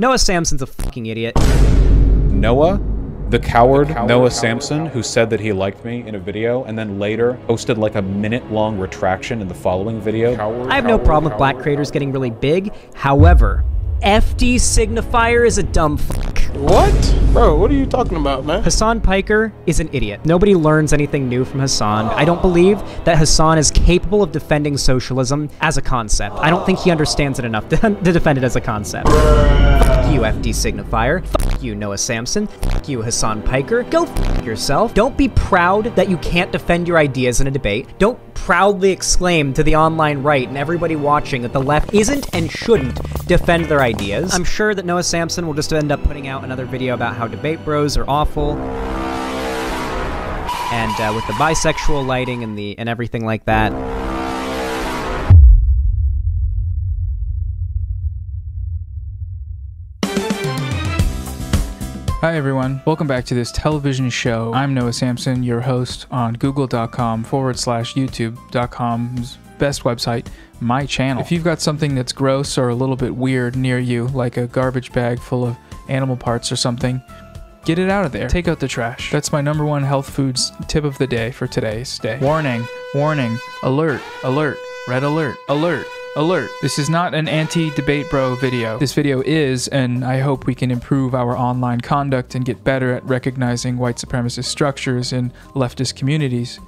Noah Samsen's a fucking idiot. Noah, the coward, Noah Samsen, who said that he liked me in a video and then later posted like a minute long retraction in the following video. I have no problem with black creators getting really big. However, FD signifier is a dumb fuck. What? Bro, what are you talking about, man? Hasan Piker is an idiot. Nobody learns anything new from Hasan. I don't believe that Hasan is capable of defending socialism as a concept. I don't think he understands it enough to, to defend it as a concept. You, FD signifier. Fuck you, Noah Samsen. Fuck you, Hasan Piker. Go fuck yourself. Don't be proud that you can't defend your ideas in a debate. Don't proudly exclaim to the online right and everybody watching that the left isn't and shouldn't defend their ideas. I'm sure that Noah Samsen will just end up putting out another video about how debate bros are awful. And uh, with the bisexual lighting and the and everything like that. Hi, everyone. Welcome back to this television show. I'm Noah Samsen, your host on google.com forward slash youtube.com's best website, my channel. If you've got something that's gross or a little bit weird near you, like a garbage bag full of animal parts or something, get it out of there. Take out the trash. That's my number one health foods tip of the day for today's day. Warning, warning, alert, alert, red alert, alert. Alert! This is not an anti-debate bro video. This video is, and I hope we can improve our online conduct and get better at recognizing white supremacist structures in leftist communities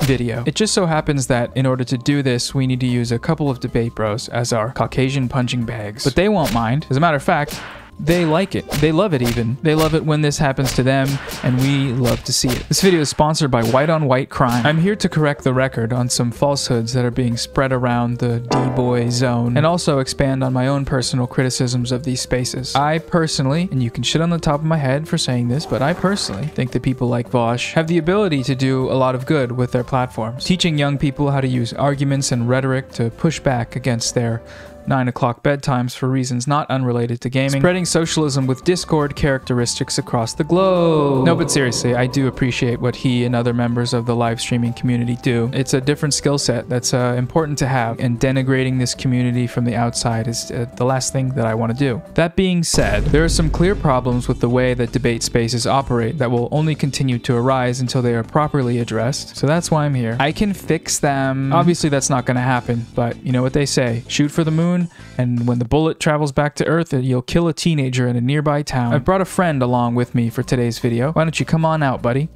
video. It just so happens that in order to do this, we need to use a couple of debate bros as our Caucasian punching bags. But they won't mind. As a matter of fact, they like it. They love it even. They love it when this happens to them, and we love to see it. This video is sponsored by White on White Crime. I'm here to correct the record on some falsehoods that are being spread around the D-boy zone, and also expand on my own personal criticisms of these spaces. I personally, and you can shit on the top of my head for saying this, but I personally think that people like Vaush have the ability to do a lot of good with their platforms. Teaching young people how to use arguments and rhetoric to push back against their 9 o'clock bedtimes for reasons not unrelated to gaming, spreading socialism with discord characteristics across the globe. No, but seriously, I do appreciate what he and other members of the live streaming community do. It's a different skill set that's uh, important to have, and denigrating this community from the outside is uh, the last thing that I want to do. That being said, there are some clear problems with the way that debate spaces operate that will only continue to arise until they are properly addressed, so that's why I'm here. I can fix them. Obviously, that's not going to happen, but you know what they say shoot for the moon and when the bullet travels back to Earth, uh, you'll kill a teenager in a nearby town. I've brought a friend along with me for today's video. Why don't you come on out, buddy?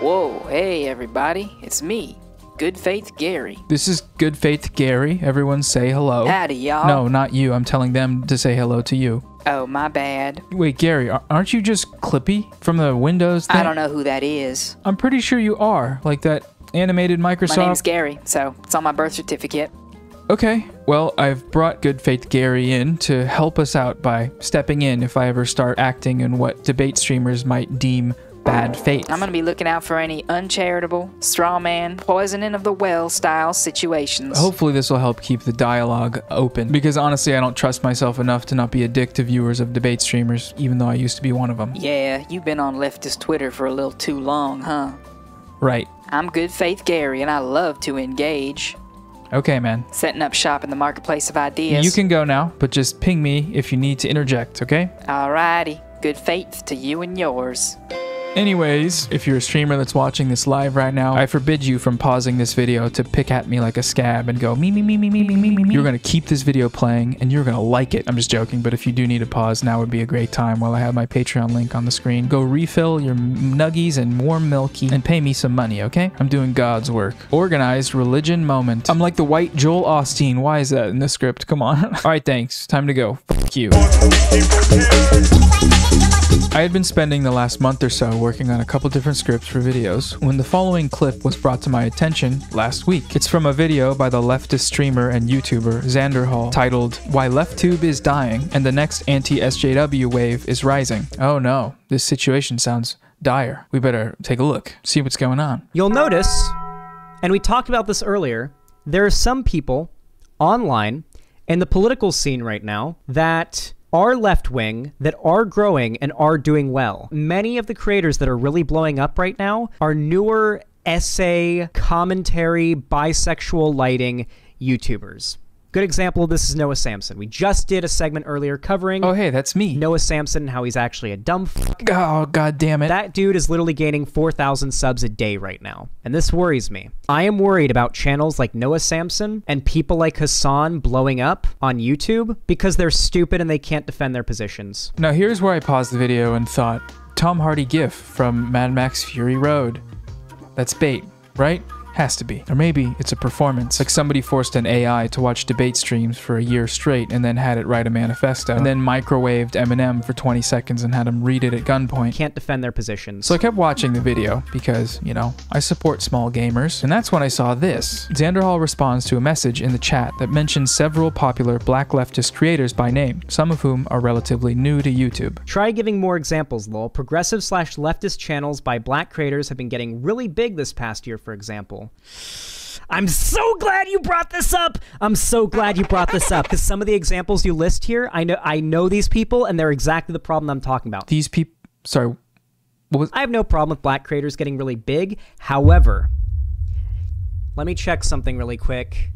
Whoa, hey everybody, it's me, Good Faith Gary. This is Good Faith Gary. Everyone say hello. Howdy, y'all. No, not you. I'm telling them to say hello to you. Oh, my bad. Wait, Gary, aren't you just Clippy from the Windows thing? I don't know who that is. I'm pretty sure you are. Like that animated Microsoft. My name's Gary, so it's on my birth certificate. Okay, well, I've brought Good Faith Gary in to help us out by stepping in if I ever start acting in what debate streamers might deem bad faith. I'm gonna be looking out for any uncharitable, straw man, poisoning of the well style situations. Hopefully, this will help keep the dialogue open because honestly, I don't trust myself enough to not be a dick to viewers of debate streamers, even though I used to be one of them. Yeah, you've been on leftist Twitter for a little too long, huh? Right. I'm Good Faith Gary, and I love to engage. Okay, man. Setting up shop in the marketplace of ideas. You can go now, but just ping me if you need to interject, okay? Alrighty. Good faith to you and yours. Anyways, if you're a streamer that's watching this live right now, I forbid you from pausing this video to pick at me like a scab and go me me me me me me me me. You're gonna keep this video playing and you're gonna like it. I'm just joking, but if you do need a pause, now would be a great time while I have my Patreon link on the screen. Go refill your nuggies and warm milky and pay me some money, okay? I'm doing God's work. Organized religion moment. I'm like the white Joel Osteen. Why is that in the script? Come on. All right, thanks. Time to go. Fuck you. I had been spending the last month or so working on a couple different scripts for videos when the following clip was brought to my attention last week. It's from a video by the leftist streamer and YouTuber Xanderhal titled Why LeftTube is Dying and the Next Anti SJW Wave is Rising. Oh no, this situation sounds dire. We better take a look, see what's going on. You'll notice, and we talked about this earlier, there are some people online in the political scene right now that are left wing, that are growing and are doing well. Many of the creators that are really blowing up right now are newer essay, commentary, bisexual lighting YouTubers. Good example of this is Noah Samsen. We just did a segment earlier covering Oh, hey, that's me. Noah Samsen and how he's actually a dumb fuck. Oh, god damn it. That dude is literally gaining 4,000 subs a day right now, and this worries me. I am worried about channels like Noah Samsen and people like Hasan blowing up on YouTube because they're stupid and they can't defend their positions. Now, here's where I paused the video and thought Tom Hardy GIF from Mad Max Fury Road. That's bait, right? Has to be. Or maybe it's a performance. Like somebody forced an AI to watch debate streams for a year straight and then had it write a manifesto. And then microwaved Eminem for 20 seconds and had him read it at gunpoint. Can't defend their positions. So I kept watching the video because, you know, I support small gamers. And that's when I saw this. Xanderhal responds to a message in the chat that mentions several popular black leftist creators by name, some of whom are relatively new to YouTube. Try giving more examples, lol. Progressive slash leftist channels by black creators have been getting really big this past year, for example. I'm so glad you brought this up. I'm so glad you brought this up because some of the examples you list here, I know I know these people and they're exactly the problem I'm talking about. These people, sorry, what was, I have no problem with black creators getting really big. However, let me check something really quick.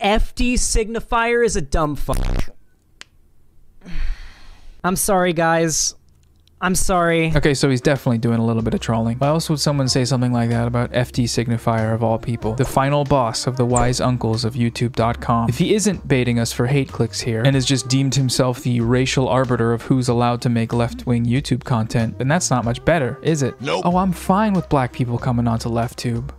FD signifier is a dumb fuck. I'm sorry, guys. I'm sorry. Okay, so he's definitely doing a little bit of trolling. Why else would someone say something like that about FD Signifier of all people? The final boss of the wise uncles of YouTube.com. If he isn't baiting us for hate clicks here and has just deemed himself the racial arbiter of who's allowed to make left-wing YouTube content, then that's not much better, is it? Nope. Oh, I'm fine with black people coming onto LeftTube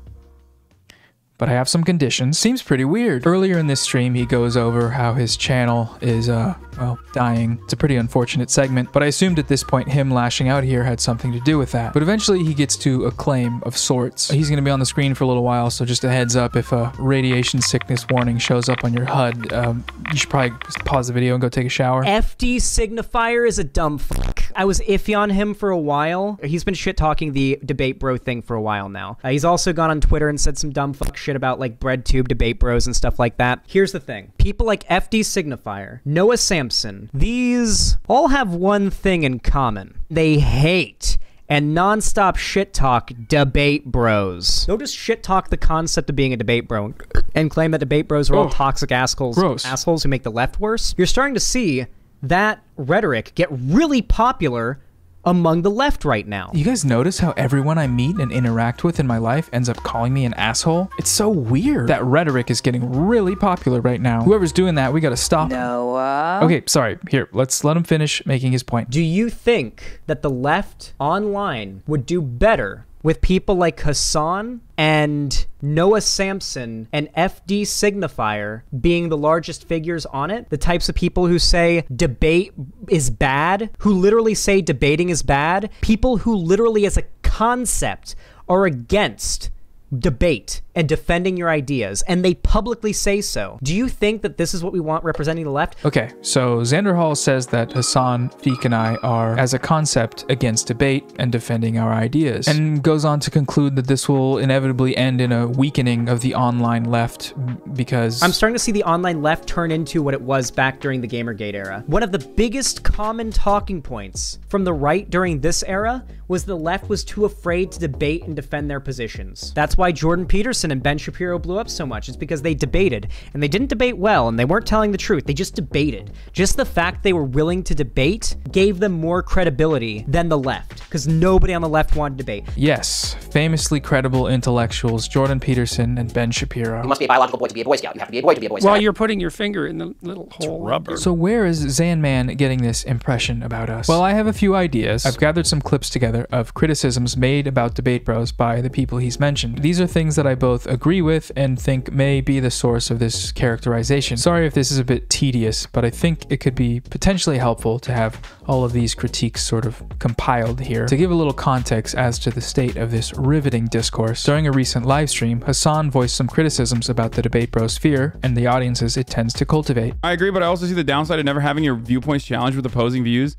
but I have some conditions. Seems pretty weird. Earlier in this stream, he goes over how his channel is, uh, well, dying. It's a pretty unfortunate segment, but I assumed at this point him lashing out here had something to do with that. But eventually he gets to a claim of sorts. He's to be on the screen for a little while, so just a heads up if a radiation sickness warning shows up on your HUD, um, you should probably pause the video and go take a shower. FD signifier is a dumb fuck. I was iffy on him for a while. He's been shit talking the debate bro thing for a while now. Uh, he's also gone on Twitter and said some dumb fuck shit about like breadtube debate bros and stuff like that. Here's the thing. People like FD signifier, Noah Samsen, these all have one thing in common. They hate and nonstop shit talk debate bros. They'll just shit talk the concept of being a debate bro and claim that debate bros are all Oh, toxic assholes, gross. assholes who make the left worse. You're starting to see that rhetoric get really popular among the left right now. You guys notice how everyone I meet and interact with in my life ends up calling me an asshole? It's so weird. That rhetoric is getting really popular right now. Whoever's doing that, we gotta stop. Noah. Okay, sorry. Here, let's let him finish making his point. Do you think that the left online would do better with people like Hasan and Noah Samsen and FD Signifier being the largest figures on it? The types of people who say debate is bad, who literally say debating is bad, people who literally, as a concept, are against debate and defending your ideas, and they publicly say so. Do you think that this is what we want representing the left? Okay, so Xanderhal says that Hasan, Feek, and I are, as a concept, against debate and defending our ideas, and goes on to conclude that this will inevitably end in a weakening of the online left because. I'm starting to see the online left turn into what it was back during the Gamergate era. One of the biggest common talking points from the right during this era was the left was too afraid to debate and defend their positions. That's why Jordan Peterson and Ben Shapiro blew up so much. It's because they debated, and they didn't debate well, and they weren't telling the truth. They just debated. Just the fact they were willing to debate gave them more credibility than the left, because nobody on the left wanted to debate. Yes, famously credible intellectuals Jordan Peterson and Ben Shapiro. You must be a biological boy to be a Boy Scout. You have to be a boy to be a Boy Scout. While you're putting your finger in the little hole. Rubber. So where is Zanman getting this impression about us? Well, I have a few ideas. I've gathered some clips together of criticisms made about Debate Bros by the people he's mentioned. These are things that I both agree with and think may be the source of this characterization. Sorry if this is a bit tedious, but I think it could be potentially helpful to have all of these critiques sort of compiled here. To give a little context as to the state of this riveting discourse, during a recent live stream, Hasan voiced some criticisms about the Debate Bros sphere and the audiences it tends to cultivate. I agree, but I also see the downside of never having your viewpoints challenged with opposing views.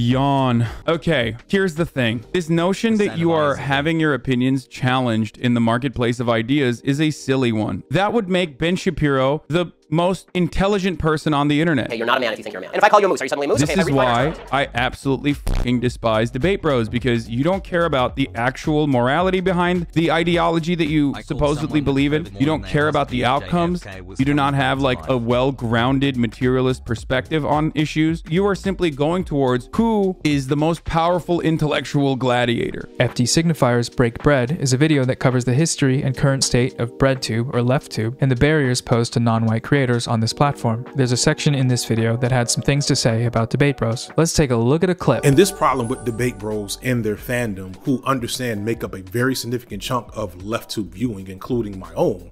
Yawn. Okay, here's the thing. This notion that you are having your opinions challenged in the marketplace of ideas is a silly one. That would make Ben Shapiro the most intelligent person on the internet. Hey, you're not a man if you think you're a man. And if I call you a moose, are you suddenly a moose? This okay, is why I absolutely fucking despise debate bros because you don't care about the actual morality behind the ideology that you supposedly believe in. You don't care about the outcomes. You do not have like a well-grounded materialist perspective on issues. You are simply going towards who is the most powerful intellectual gladiator. FD Signifier's Break Bread is a video that covers the history and current state of bread BreadTube or left LeftTube and the barriers posed to non-white creators on this platform. There's a section in this video that had some things to say about Debate Bros. Let's take a look at a clip. And this problem with debate bros and their fandom, who understand make up a very significant chunk of left tube viewing, including my own,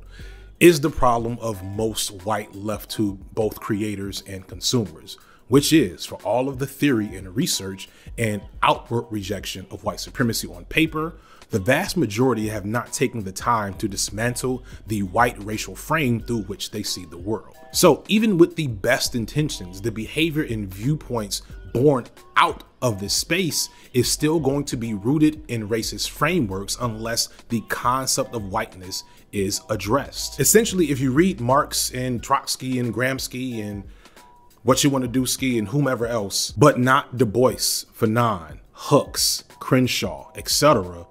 is the problem of most white left tube, both creators and consumers, which is for all of the theory and research and outward rejection of white supremacy on paper, the vast majority have not taken the time to dismantle the white racial frame through which they see the world. So, even with the best intentions, the behavior and viewpoints born out of this space is still going to be rooted in racist frameworks unless the concept of whiteness is addressed. Essentially, if you read Marx and Trotsky and Gramsci and what you want to do ski and whomever else, but not Du Bois, Fanon, Hooks, Crenshaw, etc.,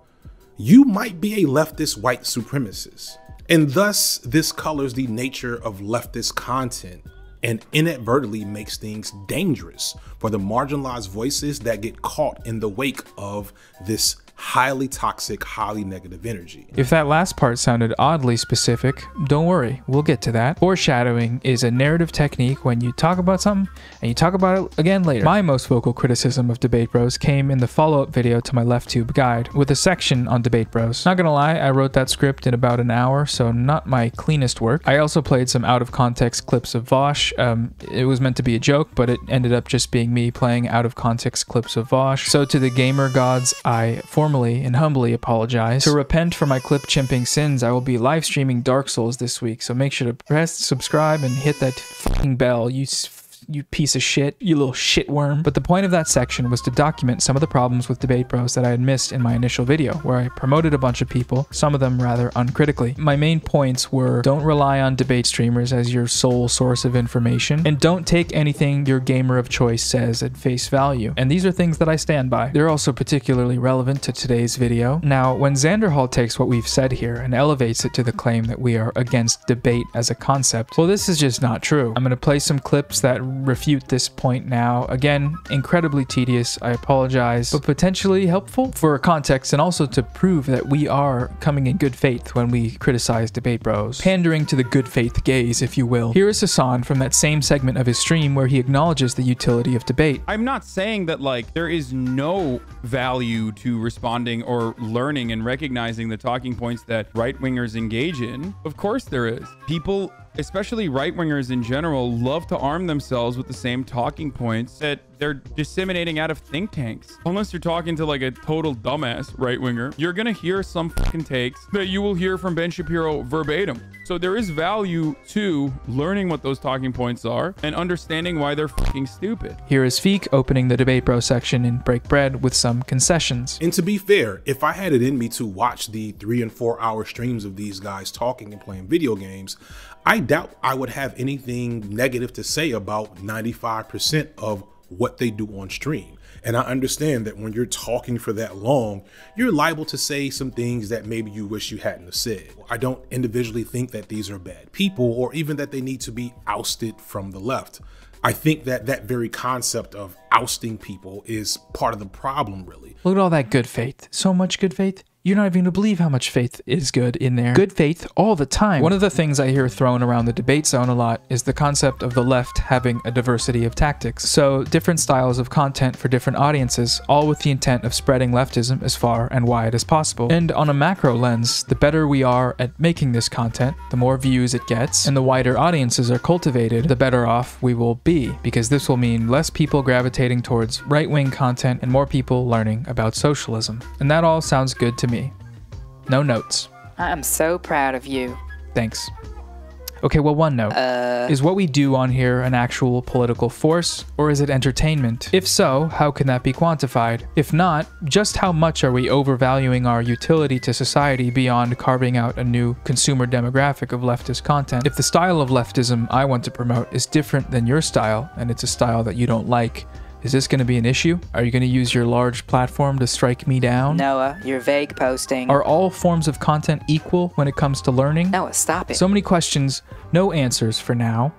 you might be a leftist white supremacist. And thus, this colors the nature of leftist content and inadvertently makes things dangerous for the marginalized voices that get caught in the wake of this highly toxic, highly negative energy. If that last part sounded oddly specific, don't worry, we'll get to that. Foreshadowing is a narrative technique when you talk about something and you talk about it again later. My most vocal criticism of Debate Bros came in the follow-up video to my LeftTube guide with a section on Debate Bros. Not gonna lie, I wrote that script in about an hour, so not my cleanest work. I also played some out-of-context clips of Vaush. Um, it was meant to be a joke, but it ended up just being me playing out-of-context clips of Vaush. So to the gamer gods, I formally and humbly apologize. To repent for my clip chimping sins, I will be live streaming Dark Souls this week, so make sure to press subscribe and hit that fucking bell. You you piece of shit, you little shitworm. But the point of that section was to document some of the problems with Debate Bros that I had missed in my initial video, where I promoted a bunch of people, some of them rather uncritically. My main points were don't rely on debate streamers as your sole source of information, and don't take anything your gamer of choice says at face value. And these are things that I stand by. They're also particularly relevant to today's video. Now, when Xanderhal takes what we've said here and elevates it to the claim that we are against debate as a concept, well, this is just not true. I'm going to play some clips that refute this point now. Again, incredibly tedious, I apologize, but potentially helpful for context and also to prove that we are coming in good faith when we criticize Debate Bros. Pandering to the good faith gaze, if you will. Here is Hasan from that same segment of his stream where he acknowledges the utility of debate. I'm not saying that like there is no value to responding or learning and recognizing the talking points that right wingers engage in. Of course there is. People especially right wingers in general, love to arm themselves with the same talking points that they're disseminating out of think tanks. Unless you're talking to like a total dumbass right winger, you're gonna hear some fucking takes that you will hear from Ben Shapiro verbatim. So there is value to learning what those talking points are and understanding why they're fucking stupid. Here is Feek opening the Debate Bro section in Break Bread with some concessions. And to be fair, if I had it in me to watch the three and four hour streams of these guys talking and playing video games, I doubt I would have anything negative to say about 95% of what they do on stream. And I understand that when you're talking for that long, you're liable to say some things that maybe you wish you hadn't said. I don't individually think that these are bad people or even that they need to be ousted from the left. I think that that very concept of ousting people is part of the problem, really. Look at all that good faith. So much good faith. You're not even gonna believe how much faith is good in there. Good faith all the time. One of the things I hear thrown around the debate zone a lot is the concept of the left having a diversity of tactics. So, different styles of content for different audiences, all with the intent of spreading leftism as far and wide as possible. And on a macro lens, the better we are at making this content, the more views it gets, and the wider audiences are cultivated, the better off we will be, because this will mean less people gravitating towards right wing content and more people learning about socialism. And that all sounds good to me. No notes. I am so proud of you. Thanks. Okay, well, one note. Uh, Is what we do on here an actual political force, or is it entertainment? If so, how can that be quantified? If not, just how much are we overvaluing our utility to society beyond carving out a new consumer demographic of leftist content? If the style of leftism I want to promote is different than your style, and it's a style that you don't like, is this going to be an issue? Are you going to use your large platform to strike me down? Noah, you're vague posting. Are all forms of content equal when it comes to learning? Noah, stop it. So many questions, no answers for now.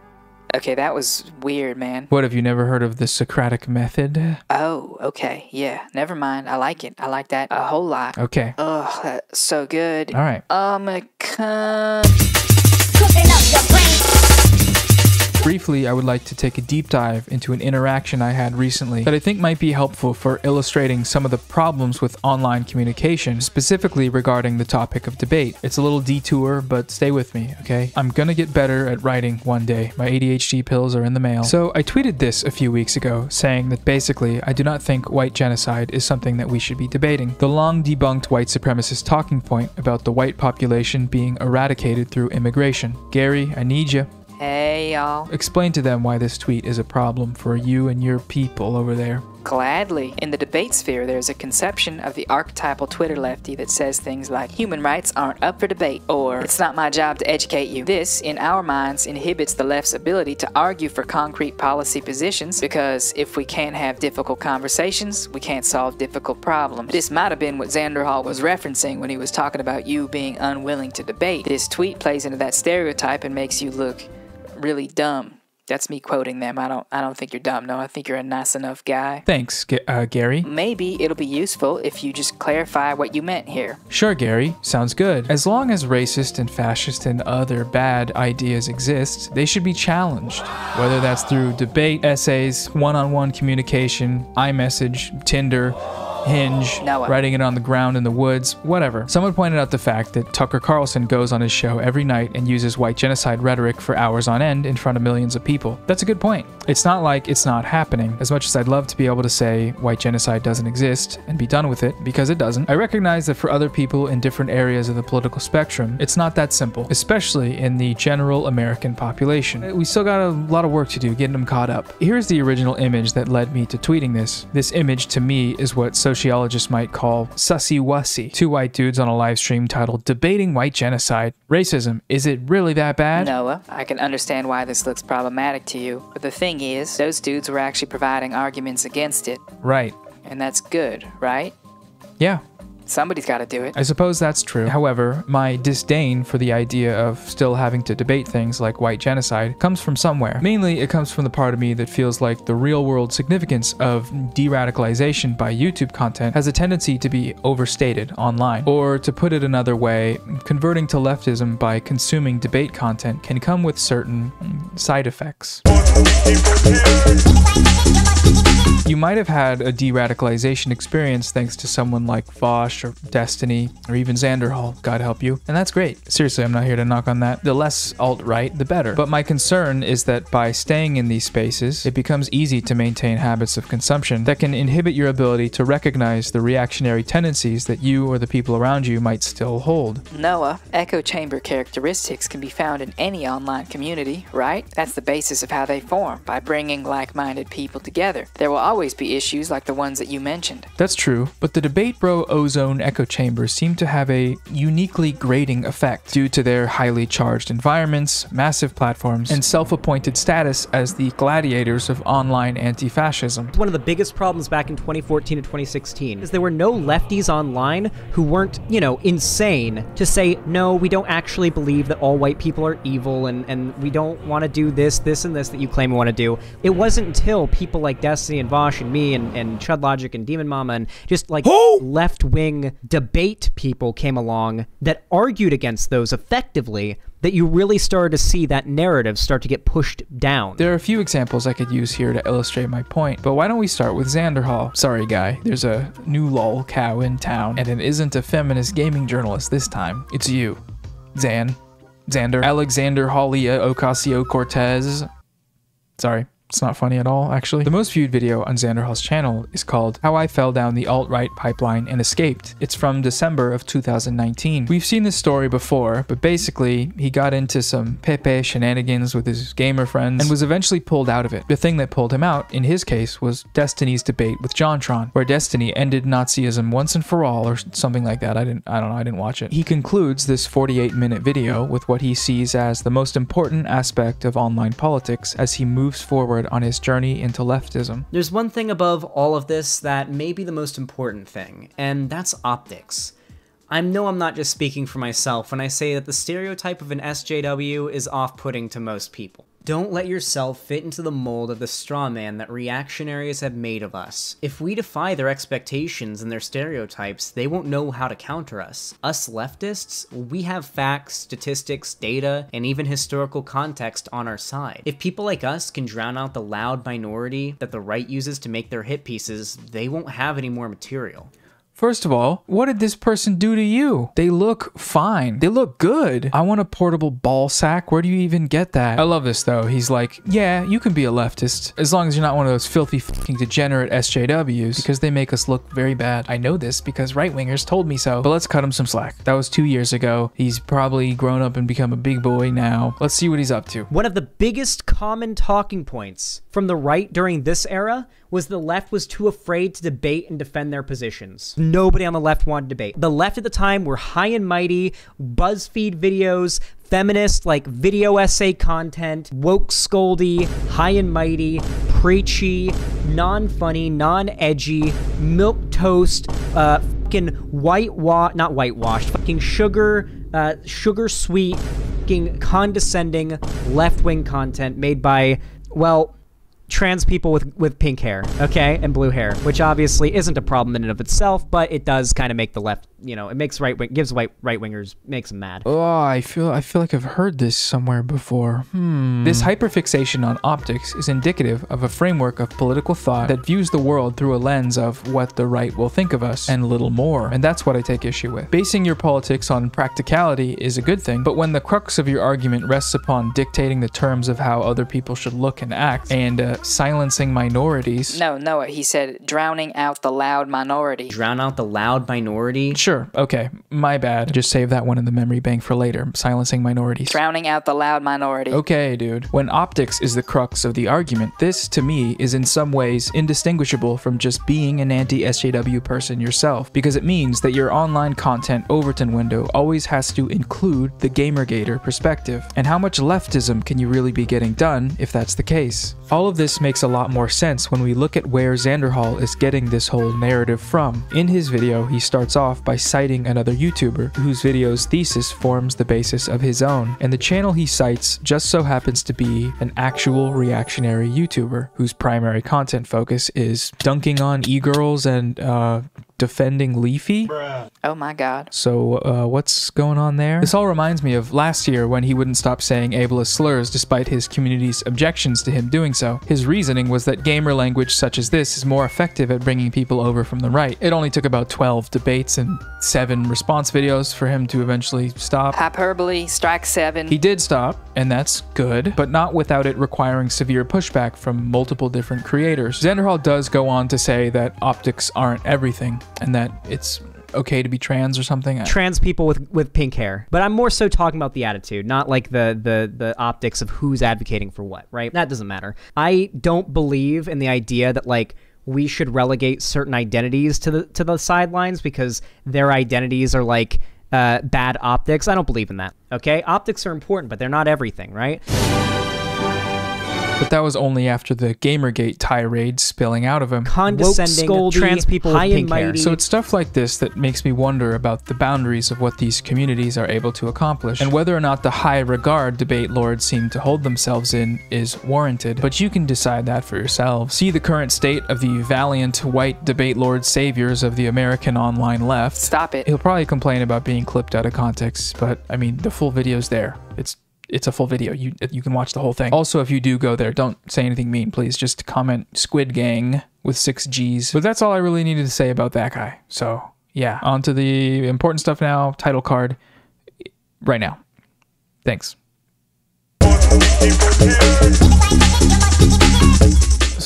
okay, that was weird, man. What have you never heard of the Socratic method? Oh, okay. Yeah, never mind. I like it. I like that a whole lot. Okay. Ugh, that's so good. All right. Um, a cunt. Briefly, I would like to take a deep dive into an interaction I had recently that I think might be helpful for illustrating some of the problems with online communication, specifically regarding the topic of debate. It's a little detour, but stay with me, okay? I'm gonna get better at writing one day. My ADHD pills are in the mail. So, I tweeted this a few weeks ago, saying that basically, I do not think white genocide is something that we should be debating. The long debunked white supremacist talking point about the white population being eradicated through immigration. Gary, I need you. Hey, y'all. Explain to them why this tweet is a problem for you and your people over there. Gladly. In the debate sphere, there's a conception of the archetypal Twitter lefty that says things like, human rights aren't up for debate, or, it's not my job to educate you. This, in our minds, inhibits the left's ability to argue for concrete policy positions because if we can't have difficult conversations, we can't solve difficult problems. This might have been what Xanderhal was referencing when he was talking about you being unwilling to debate. This tweet plays into that stereotype and makes you look really dumb. That's me quoting them. I don't I don't think you're dumb. No, I think you're a nice enough guy. Thanks, uh, Gary. Maybe it'll be useful if you just clarify what you meant here. Sure, Gary. Sounds good. As long as racist and fascist and other bad ideas exist, they should be challenged. Whether that's through debate, essays, one on one communication, iMessage, Tinder, Hinge, Noah. writing it on the ground in the woods, whatever. Someone pointed out the fact that Tucker Carlson goes on his show every night and uses white genocide rhetoric for hours on end in front of millions of people. That's a good point. It's not like it's not happening. As much as I'd love to be able to say white genocide doesn't exist and be done with it, because it doesn't, I recognize that for other people in different areas of the political spectrum, it's not that simple, especially in the general American population. We still got a lot of work to do getting them caught up. Here's the original image that led me to tweeting this. This image to me is what sociologists might call sussy wussy. Two white dudes on a live stream titled Debating White Genocide. Racism, is it really that bad? Noah, I can understand why this looks problematic to you, but the thing is, those dudes were actually providing arguments against it, Right. and that's good, right? Yeah. Somebody's got to do it. I suppose that's true. However, my disdain for the idea of still having to debate things like white genocide comes from somewhere. Mainly, it comes from the part of me that feels like the real world significance of de radicalization by YouTube content has a tendency to be overstated online. Or, to put it another way, converting to leftism by consuming debate content can come with certain side effects. You might have had a de radicalization experience thanks to someone like Vaush or Destiny or even Xanderhal, God help you. And that's great. Seriously, I'm not here to knock on that. The less alt right, the better. But my concern is that by staying in these spaces, it becomes easy to maintain habits of consumption that can inhibit your ability to recognize the reactionary tendencies that you or the people around you might still hold. Noah, echo chamber characteristics can be found in any online community, right? That's the basis of how they form, by bringing like minded people together. There will always be issues like the ones that you mentioned. That's true, but the debate bro ozone echo chambers seem to have a uniquely grating effect due to their highly charged environments, massive platforms, and self appointed status as the gladiators of online anti fascism. One of the biggest problems back in 2014 and 2016 is there were no lefties online who weren't, you know, insane to say, no, we don't actually believe that all white people are evil and, and we don't want to do this, this, and this that you claim we want to do. It wasn't until people like Destiny and Vaush and me and, and Chud Logic and Demon Mama and just like left wing debate people came along that argued against those effectively that you really started to see that narrative start to get pushed down. There are a few examples I could use here to illustrate my point, but why don't we start with Xanderhal? Sorry, guy, there's a new lol cow in town, and it isn't a feminist gaming journalist this time. It's you, Xan. Xander. Alexander Hawlia Ocasio Cortez. Sorry. It's not funny at all, actually. The most viewed video on Xanderhal's channel is called How I Fell Down the Alt-Right Pipeline and Escaped. It's from December of 2019. We've seen this story before, but basically, he got into some Pepe shenanigans with his gamer friends and was eventually pulled out of it. The thing that pulled him out, in his case, was Destiny's debate with JonTron, where Destiny ended Nazism once and for all, or something like that. I didn't, I don't know, I didn't watch it. He concludes this 48 minute video with what he sees as the most important aspect of online politics as he moves forward on his journey into leftism. There's one thing above all of this that may be the most important thing, and that's optics. I know I'm not just speaking for myself when I say that the stereotype of an SJW is off putting to most people. Don't let yourself fit into the mold of the straw man that reactionaries have made of us. If we defy their expectations and their stereotypes, they won't know how to counter us. Us leftists, we have facts, statistics, data, and even historical context on our side. If people like us can drown out the loud minority that the right uses to make their hit pieces, they won't have any more material. First of all, what did this person do to you? They look fine. They look good. I want a portable ball sack. Where do you even get that? I love this though. He's like, yeah, you can be a leftist as long as you're not one of those filthy fucking degenerate SJWs because they make us look very bad. I know this because right wingers told me so. But let's cut him some slack. That was two years ago. He's probably grown up and become a big boy now. Let's see what he's up to. One of the biggest common talking points from the right during this era was the left was too afraid to debate and defend their positions. Nobody on the left wanted debate. The left at the time were high and mighty, BuzzFeed videos, feminist like video essay content, woke scoldy, high and mighty, preachy, non-funny, non-edgy, milk toast, uh, fucking whitewash, not whitewashed, fucking sugar, uh, sugar sweet, fucking condescending left-wing content made by, well, trans people with with pink hair, okay, and blue hair, which obviously isn't a problem in and of itself, but it does kind of make the left, you know, it makes right wing gives white right wingers makes them mad. Oh, I feel I feel like I've heard this somewhere before. Hmm. This hyperfixation on optics is indicative of a framework of political thought that views the world through a lens of what the right will think of us and little more. And that's what I take issue with. Basing your politics on practicality is a good thing, but when the crux of your argument rests upon dictating the terms of how other people should look and act and uh, silencing minorities. No, no, he said drowning out the loud minority. Drown out the loud minority. Sure, okay, my bad. Just save that one in the memory bank for later. Silencing minorities. Drowning out the loud minority. Okay, dude. When optics is the crux of the argument, this, to me, is in some ways indistinguishable from just being an anti SJW person yourself, because it means that your online content Overton window always has to include the Gamergator perspective. And how much leftism can you really be getting done if that's the case? All of this makes a lot more sense when we look at where Xanderhal is getting this whole narrative from. In his video, he starts off by citing another YouTuber whose video's thesis forms the basis of his own, and the channel he cites just so happens to be an actual reactionary YouTuber whose primary content focus is dunking on e-girls and uh, defending Leafy. Oh my god. So, uh, what's going on there? This all reminds me of last year when he wouldn't stop saying ableist slurs despite his community's objections to him doing so. His reasoning was that gamer language such as this is more effective at bringing people over from the right. It only took about 12 debates and 7 response videos for him to eventually stop. Hyperbole, strike seven. He did stop, and that's good, but not without it requiring severe pushback from multiple different creators. Xanderhal does go on to say that optics aren't everything, and that it's okay to be trans or something. Trans people with with pink hair. But I'm more so talking about the attitude, not like the the the optics of who's advocating for what, right? That doesn't matter. I don't believe in the idea that like we should relegate certain identities to the to the sidelines because their identities are like uh, bad optics. I don't believe in that. Okay, optics are important, but they're not everything, right? But that was only after the Gamergate tirade spilling out of him. Condescending, Woke, scoldy, trans people with pink and hair. So it's stuff like this that makes me wonder about the boundaries of what these communities are able to accomplish, and whether or not the high regard debate lords seem to hold themselves in is warranted. But you can decide that for yourselves. See the current state of the valiant white debate lord saviors of the American online left. Stop it. He'll probably complain about being clipped out of context, but I mean, the full video's there. It's it's a full video. You you can watch the whole thing. Also, if you do go there, don't say anything mean, please. Just comment Squid Gang with six G's. But that's all I really needed to say about that guy. So yeah, on to the important stuff now. Title card right now. Thanks.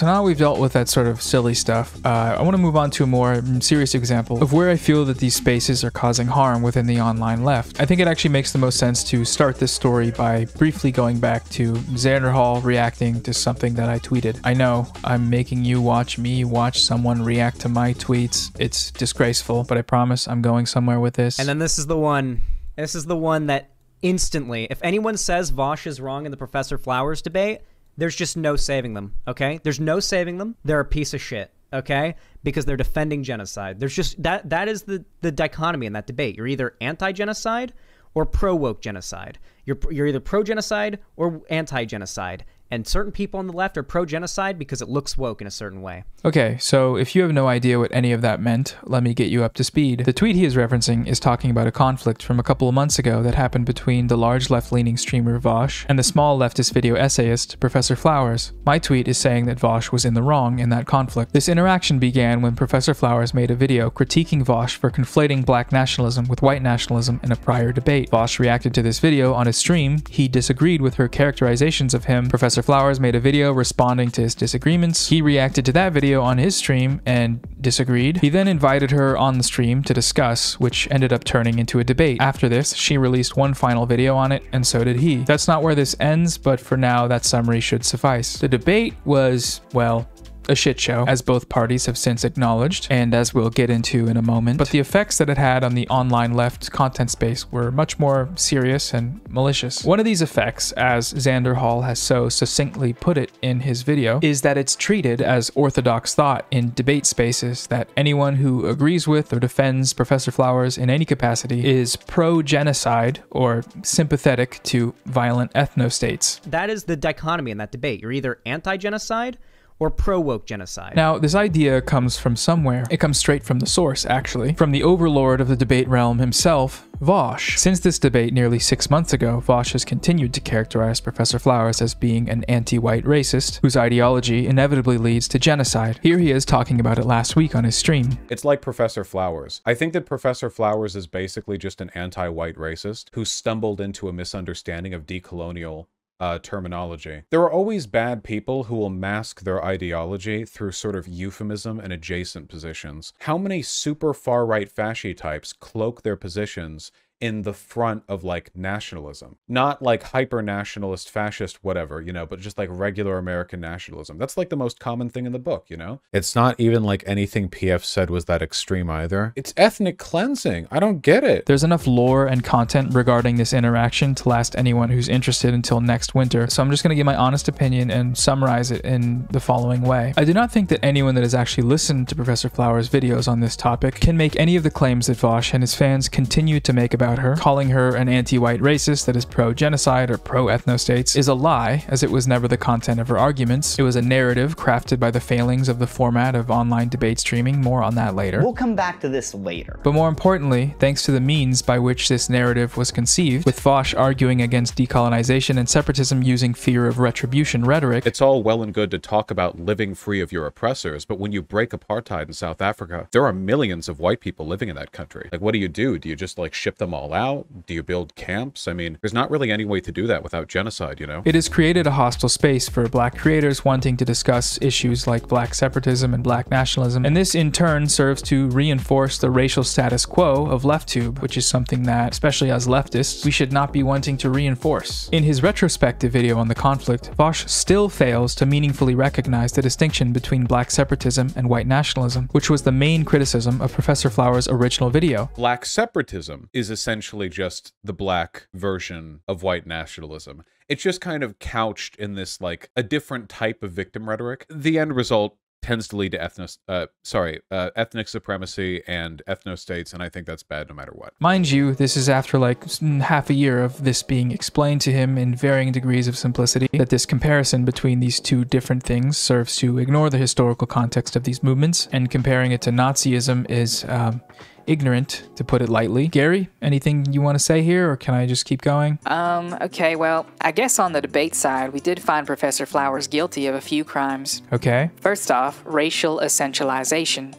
So now we've dealt with that sort of silly stuff. Uh, I want to move on to a more serious example of where I feel that these spaces are causing harm within the online left. I think it actually makes the most sense to start this story by briefly going back to Xanderhal reacting to something that I tweeted. I know I'm making you watch me watch someone react to my tweets. It's disgraceful, but I promise I'm going somewhere with this. And then this is the one. This is the one that instantly, if anyone says Vaush is wrong in the Professor Flowers debate, there's just no saving them. Okay, there's no saving them. They're a piece of shit. Okay, because they're defending genocide. There's just that. That is the the dichotomy in that debate. You're either anti-genocide or pro woke genocide. You're you're either pro genocide or anti genocide. And certain people on the left are pro genocide because it looks woke in a certain way. Okay, so if you have no idea what any of that meant, let me get you up to speed. The tweet he is referencing is talking about a conflict from a couple of months ago that happened between the large left leaning streamer Vaush and the small leftist video essayist Professor Flowers. My tweet is saying that Vaush was in the wrong in that conflict. This interaction began when Professor Flowers made a video critiquing Vaush for conflating black nationalism with white nationalism in a prior debate. Vaush reacted to this video on his stream. He disagreed with her characterizations of him. Professor Flowers made a video responding to his disagreements. He reacted to that video on his stream and disagreed. He then invited her on the stream to discuss, which ended up turning into a debate. After this, she released one final video on it, and so did he. That's not where this ends, but for now, that summary should suffice. The debate was, well, a shit show, as both parties have since acknowledged, and as we'll get into in a moment. But the effects that it had on the online left content space were much more serious and malicious. One of these effects, as Xanderhal has so succinctly put it in his video, is that it's treated as orthodox thought in debate spaces that anyone who agrees with or defends Professor Flowers in any capacity is pro genocide or sympathetic to violent ethnostates. That is the dichotomy in that debate. You're either anti genocide or pro woke genocide. Now, this idea comes from somewhere. It comes straight from the source, actually, from the overlord of the debate realm himself, Vaush. Since this debate nearly six months ago, Vaush has continued to characterize Professor Flowers as being an anti white racist whose ideology inevitably leads to genocide. Here he is talking about it last week on his stream. It's like Professor Flowers. I think that Professor Flowers is basically just an anti white racist who stumbled into a misunderstanding of decolonial uh, terminology. There are always bad people who will mask their ideology through sort of euphemism and adjacent positions. How many super far right fasci types cloak their positions in the front of like nationalism. Not like hyper nationalist, fascist, whatever, you know, but just like regular American nationalism. That's like the most common thing in the book, you know? It's not even like anything PF said was that extreme either. It's ethnic cleansing. I don't get it. There's enough lore and content regarding this interaction to last anyone who's interested until next winter. So I'm just going to give my honest opinion and summarize it in the following way. I do not think that anyone that has actually listened to Professor Flowers' videos on this topic can make any of the claims that Vaush and his fans continue to make about about her, calling her an anti-white racist that is pro-genocide or pro-ethnostates, is a lie, as it was never the content of her arguments. It was a narrative crafted by the failings of the format of online debate streaming, more on that later. We'll come back to this later. But more importantly, thanks to the means by which this narrative was conceived, with Vaush arguing against decolonization and separatism using fear of retribution rhetoric. It's all well and good to talk about living free of your oppressors, but when you break apartheid in South Africa, there are millions of white people living in that country. Like, what do you do? Do you just like ship them all all out? Do you build camps? I mean, there's not really any way to do that without genocide, you know? It has created a hostile space for black creators wanting to discuss issues like black separatism and black nationalism, and this in turn serves to reinforce the racial status quo of LeftTube, which is something that, especially as leftists, we should not be wanting to reinforce. In his retrospective video on the conflict, Vaush still fails to meaningfully recognize the distinction between black separatism and white nationalism, which was the main criticism of Professor Flowers' original video. Black separatism is essentially essentially just the black version of white nationalism. It's just kind of couched in this like a different type of victim rhetoric. The end result tends to lead to ethnic, uh, sorry, uh, ethnic supremacy and ethnostates, and I think that's bad no matter what. Mind you, this is after like half a year of this being explained to him in varying degrees of simplicity, that this comparison between these two different things serves to ignore the historical context of these movements, and comparing it to Nazism is um, ignorant, to put it lightly. Gary, anything you want to say here, or can I just keep going? Um, okay, well, I guess on the debate side, we did find Professor Flowers guilty of a few crimes. Okay. First off, racial essentialization.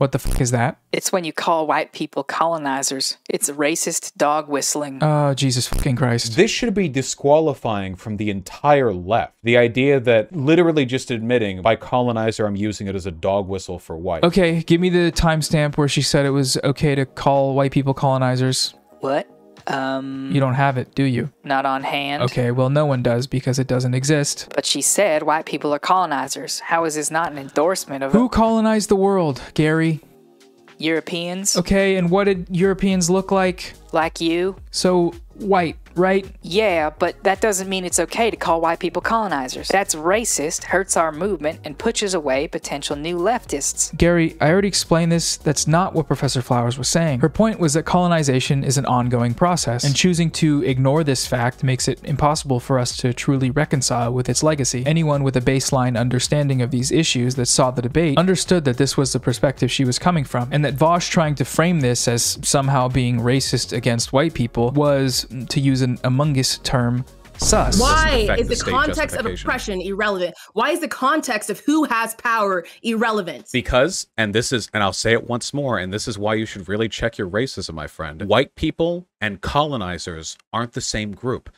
What the fuck is that? It's when you call white people colonizers. It's racist dog whistling. Oh, Jesus fucking Christ. This should be disqualifying from the entire left. The idea that literally just admitting by colonizer, I'm using it as a dog whistle for white. Okay, give me the timestamp where she said it was okay to call white people colonizers. what? Um, You don't have it, do you? not on hand. Okay, well, no one does because it doesn't exist. But she said white people are colonizers. How is this not an endorsement of Who colonized the world, Gary? Europeans Okay, and what did Europeans look like? like you? So, white, right? Yeah, but that doesn't mean it's okay to call white people colonizers. That's racist, hurts our movement, and pushes away potential new leftists. Gary, I already explained this. That's not what Professor Flowers was saying. Her point was that colonization is an ongoing process, and choosing to ignore this fact makes it impossible for us to truly reconcile with its legacy. Anyone with a baseline understanding of these issues that saw the debate understood that this was the perspective she was coming from, and that Vaush trying to frame this as somehow being racist against white people was, to use an Among Us term, sus. Why is the the context of oppression irrelevant? Why is the context of who has power irrelevant? Because, and this is, and I'll say it once more, and this is why you should really check your racism, my friend. White people and colonizers aren't the same group.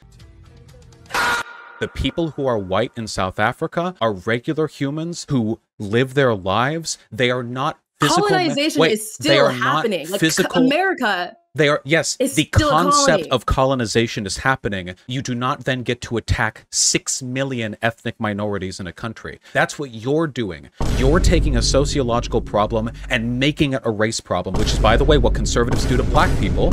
The people who are white in South Africa are regular humans who live their lives. They are not physical. Colonization Wait, is they still happening. Like physical. America, They are yes. The concept of colonization is happening. You do not then get to attack six million ethnic minorities in a country. That's what you're doing. You're taking a sociological problem and making it a race problem, which is, by the way, what conservatives do to black people.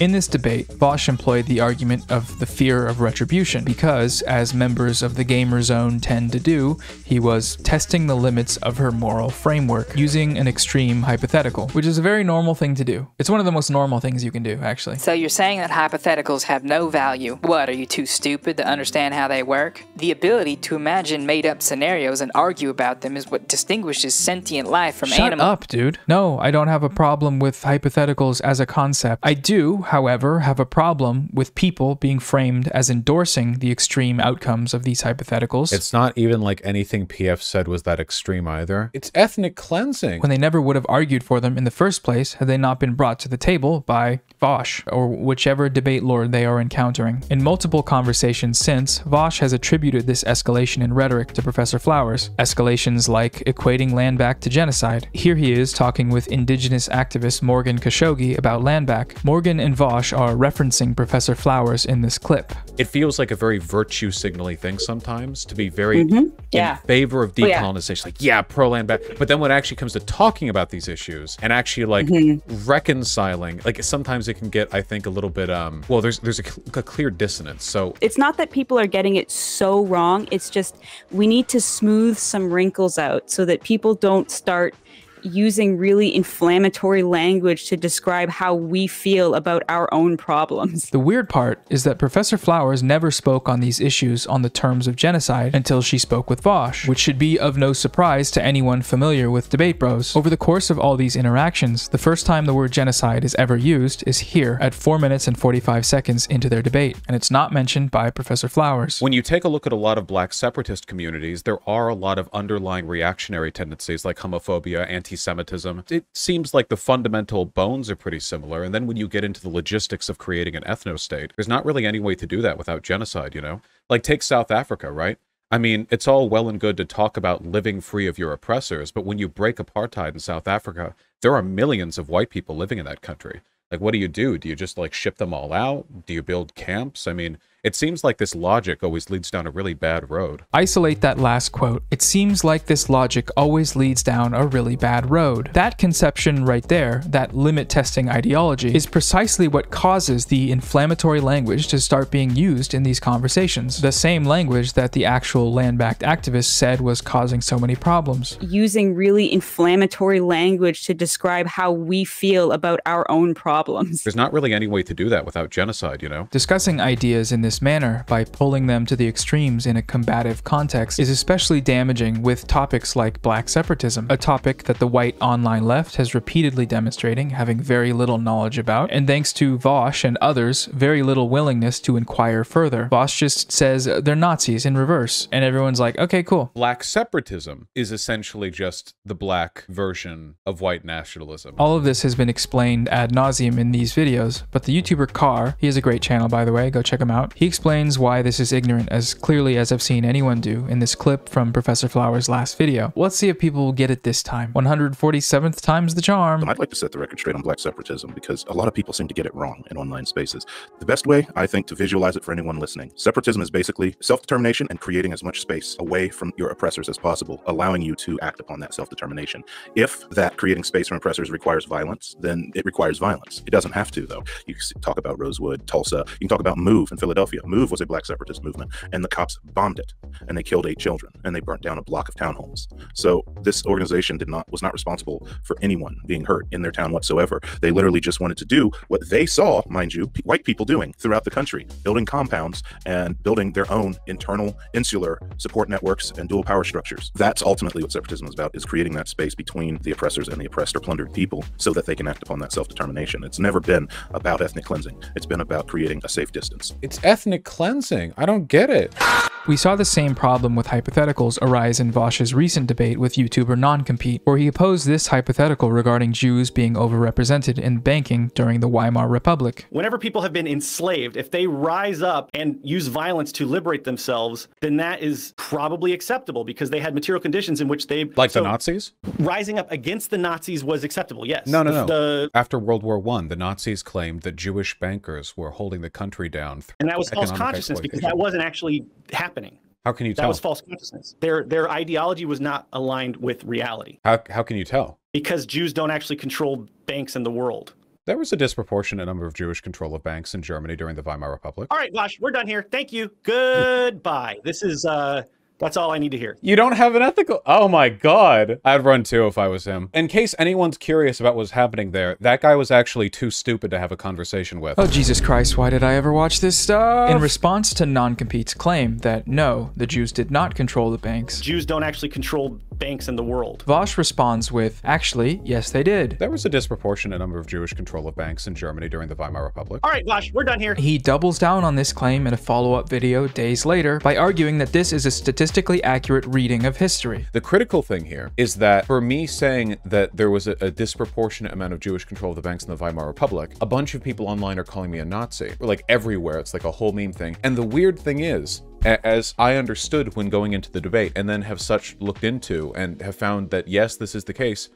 In this debate, Vaush employed the argument of the fear of retribution because, as members of the gamer zone tend to do, he was testing the limits of her moral framework using an extreme hypothetical, which is a very normal thing to do. It's one of the most normal things you can do, actually. So you're saying that hypotheticals have no value. What, are you too stupid to understand how they work? The ability to imagine made up scenarios and argue about them is what distinguishes sentient life from animals. Shut animal. up, dude. No, I don't have a problem with hypotheticals as a concept. I do, however, have a problem with people being framed as endorsing the extreme outcomes of these hypotheticals. It's not even like anything PF said was that extreme either. It's ethnic cleansing. when they never would have argued for them in the first place had they not been brought to the table by Vaush or whichever debate lord they are encountering. In multiple conversations since, Vaush has attributed this escalation in rhetoric to Professor Flowers. Escalations like equating land back to genocide. Here he is talking with indigenous activist Morgan Khashoggi about land back. Morgan and Vaush are referencing Professor Flowers in this clip. it feels like a very virtue signaling thing sometimes to be very Yeah. in favor of Oh, yeah. decolonization like yeah pro land back but then when it actually comes to talking about these issues and actually like reconciling like sometimes it can get i think a little bit um well there's there's a, cl- a clear dissonance so It's not that people are getting it so wrong. It's just we need to smooth some wrinkles out so that people don't start using really inflammatory language to describe how we feel about our own problems. The weird part is that Professor Flowers never spoke on these issues on the terms of genocide until she spoke with Vaush, which should be of no surprise to anyone familiar with Debate Bros. Over the course of all these interactions, the first time the word genocide is ever used is here at 4 minutes and 45 seconds into their debate, and it's not mentioned by Professor Flowers. when you take a look at a lot of black separatist communities there are a lot of underlying reactionary tendencies like homophobia anti-semitism it seems like the fundamental bones are pretty similar and then when you get into the logistics of creating an ethno-state there's not really any way to do that without genocide you know like take south africa right I mean, it's all well and good to talk about living free of your oppressors, but when you break apartheid in South Africa, there are millions of white people living in that country. Like, what do you do? Do you just like ship them all out? Do you build camps? I mean, it seems like this logic always leads down a really bad road. Isolate that last quote. It seems like this logic always leads down a really bad road. That conception right there, that limit testing ideology, is precisely what causes the inflammatory language to start being used in these conversations. The same language that the actual land backed activists said was causing so many problems. Using really inflammatory language to describe how we feel about our own problems. There's not really any way to do that without genocide, you know? Discussing ideas in this this manner by pulling them to the extremes in a combative context is especially damaging with topics like black separatism, a topic that the white online left has repeatedly demonstrating having very little knowledge about, and thanks to Vaush and others, very little willingness to inquire further. Vaush just says they're Nazis in reverse, and everyone's like, okay, cool. Black separatism is essentially just the black version of white nationalism. All of this has been explained ad nauseum in these videos, but the YouTuber KAR, he has a great channel by the way, go check him out. He explains why this is ignorant as clearly as I've seen anyone do in this clip from Professor Flower's last video. Let's see if people will get it this time. 147th time's the charm. I'd like to set the record straight on black separatism because a lot of people seem to get it wrong in online spaces. The best way, I think, to visualize it for anyone listening, separatism is basically self-determination and creating as much space away from your oppressors as possible, allowing you to act upon that self-determination. If that creating space from oppressors requires violence, then it requires violence. It doesn't have to, though. You can talk about Rosewood, Tulsa. You can talk about MOVE in Philadelphia. MOVE was a black separatist movement, and the cops bombed it, and they killed eight children, and they burnt down a block of townhomes. So this organization did not was not responsible for anyone being hurt in their town whatsoever. They literally just wanted to do what they saw, mind you, white people doing throughout the country, building compounds and building their own internal insular support networks and dual power structures. That's ultimately what separatism is about, is creating that space between the oppressors and the oppressed or plundered people so that they can act upon that self-determination. It's never been about ethnic cleansing. It's been about creating a safe distance. It's ethnic cleansing. I don't get it. We saw the same problem with hypotheticals arise in Vaush's recent debate with YouTuber Noncompete, where he opposed this hypothetical regarding Jews being overrepresented in banking during the Weimar Republic. Whenever people have been enslaved, if they rise up and use violence to liberate themselves, then that is probably acceptable because they had material conditions in which they like so the Nazis. Rising up against the Nazis was acceptable. Yes. No, no, no. the- After World War One, the Nazis claimed that Jewish bankers were holding the country down. and that was false consciousness because that wasn't actually happening. How can you tell? That was false consciousness. Their their ideology was not aligned with reality How, how can you tell? because Jews don't actually control banks in the world. There was a disproportionate number of Jewish control of banks in Germany during the Weimar Republic. All right, Vaush, we're done here. Thank you. Goodbye. This is uh that's all I need to hear. You don't have an ethical. Oh my god. I'd run too if I was him. In case anyone's curious about what's happening there, that guy was actually too stupid to have a conversation with. Oh, Jesus Christ, why did I ever watch this stuff? In response to non-compete's claim that no, the Jews did not control the banks, Jews don't actually control banks in the world. Vaush responds with, actually, yes, they did. There was a disproportionate number of Jewish control of banks in Germany during the Weimar Republic. All right, Vaush, we're done here. He doubles down on this claim in a follow up video days later by arguing that this is a statistically accurate reading of history. The critical thing here is that for me saying that there was a, a disproportionate amount of Jewish control of the banks in the Weimar Republic, a bunch of people online are calling me a Nazi. Like everywhere, it's like a whole meme thing. And the weird thing is, a- as I understood when going into the debate and then have such looked into and have found that yes, this is the case,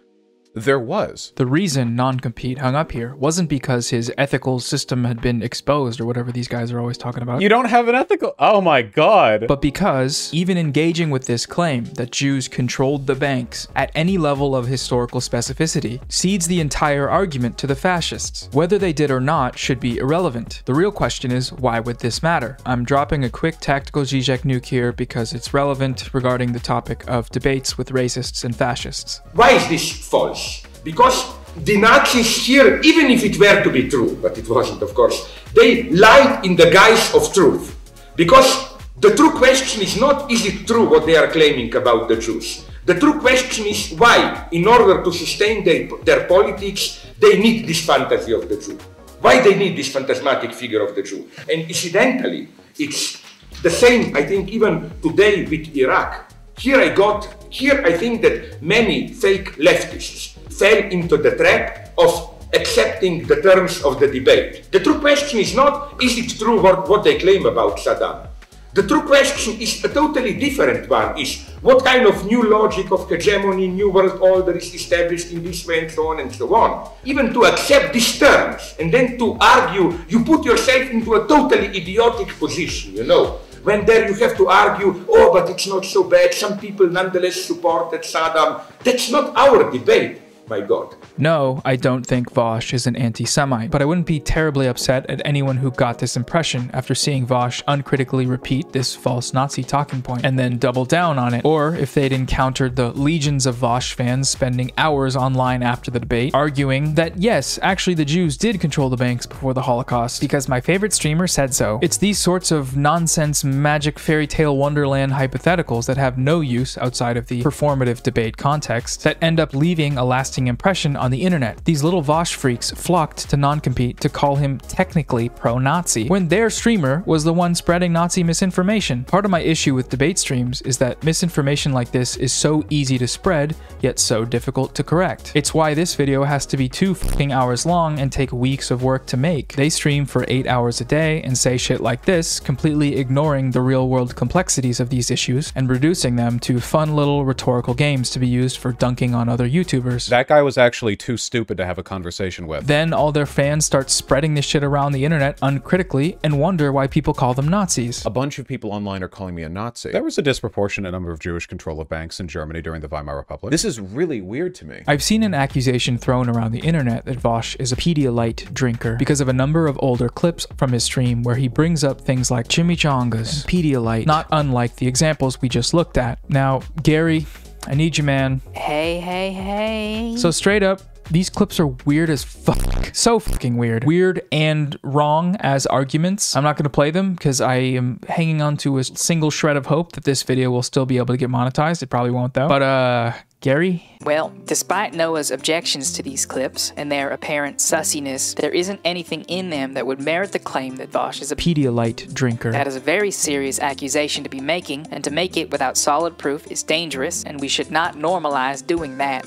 there was. The reason non-compete hung up here wasn't because his ethical system had been exposed or whatever these guys are always talking about. You don't have an ethical. Oh my god. But because even engaging with this claim that Jews controlled the banks at any level of historical specificity cedes the entire argument to the fascists. Whether they did or not should be irrelevant. The real question is why would this matter? I'm dropping a quick tactical Zizek nuke here because it's relevant regarding the topic of debates with racists and fascists. Why is this false? Because the Nazis here, even if it were to be true, but it wasn't, of course, they lied in the guise of truth. Because the true question is not is it true what they are claiming about the Jews. The true question is why, in order to sustain their, their politics, they need this fantasy of the Jew. Why they need this phantasmatic figure of the Jew. And incidentally, it's the same, I think, even today with Iraq. Here I got, here I think that many fake leftists fell into the trap of accepting the terms of the debate. The true question is not, is it true what, what they claim about Saddam? The true question is a totally different one, is what kind of new logic of hegemony, new world order is established in this way and so on and so on. Even to accept these terms and then to argue, you put yourself into a totally idiotic position, you know. When there you have to argue, oh, but it's not so bad, some people nonetheless supported Saddam. That's not our debate. My God. No, I don't think Vaush is an anti Semite, but I wouldn't be terribly upset at anyone who got this impression after seeing Vaush uncritically repeat this false Nazi talking point and then double down on it, or if they'd encountered the legions of Vaush fans spending hours online after the debate arguing that yes, actually the Jews did control the banks before the Holocaust because my favorite streamer said so. It's these sorts of nonsense magic fairy tale wonderland hypotheticals that have no use outside of the performative debate context that end up leaving a lasting impression on the internet. These little Vaush freaks flocked to non-compete to call him technically pro-Nazi when their streamer was the one spreading Nazi misinformation. Part of my issue with debate streams is that misinformation like this is so easy to spread, yet so difficult to correct. It's why this video has to be two fucking hours long and take weeks of work to make. They stream for 8 hours a day and say shit like this, completely ignoring the real world complexities of these issues and reducing them to fun little rhetorical games to be used for dunking on other YouTubers. That guy was actually too stupid to have a conversation with. Then all their fans start spreading this shit around the internet uncritically and wonder why people call them Nazis. A bunch of people online are calling me a Nazi. There was a disproportionate number of Jewish control of banks in Germany during the Weimar Republic. This is really weird to me. I've seen an accusation thrown around the internet that Vaush is a Pedialyte drinker because of a number of older clips from his stream where he brings up things like chimichangas, Pedialyte, not unlike the examples we just looked at. Now, Gary, I need you, man. Hey, hey, hey. So straight up, these clips are weird as fuck. So fucking weird. Weird and wrong as arguments. I'm not going to play them because I am hanging on to a single shred of hope that this video will still be able to get monetized. It probably won't though. But uh, Gary? Well, despite Noah's objections to these clips and their apparent sussiness, there isn't anything in them that would merit the claim that Vaush is a Pedialyte drinker. That is a very serious accusation to be making, and to make it without solid proof is dangerous, and we should not normalize doing that.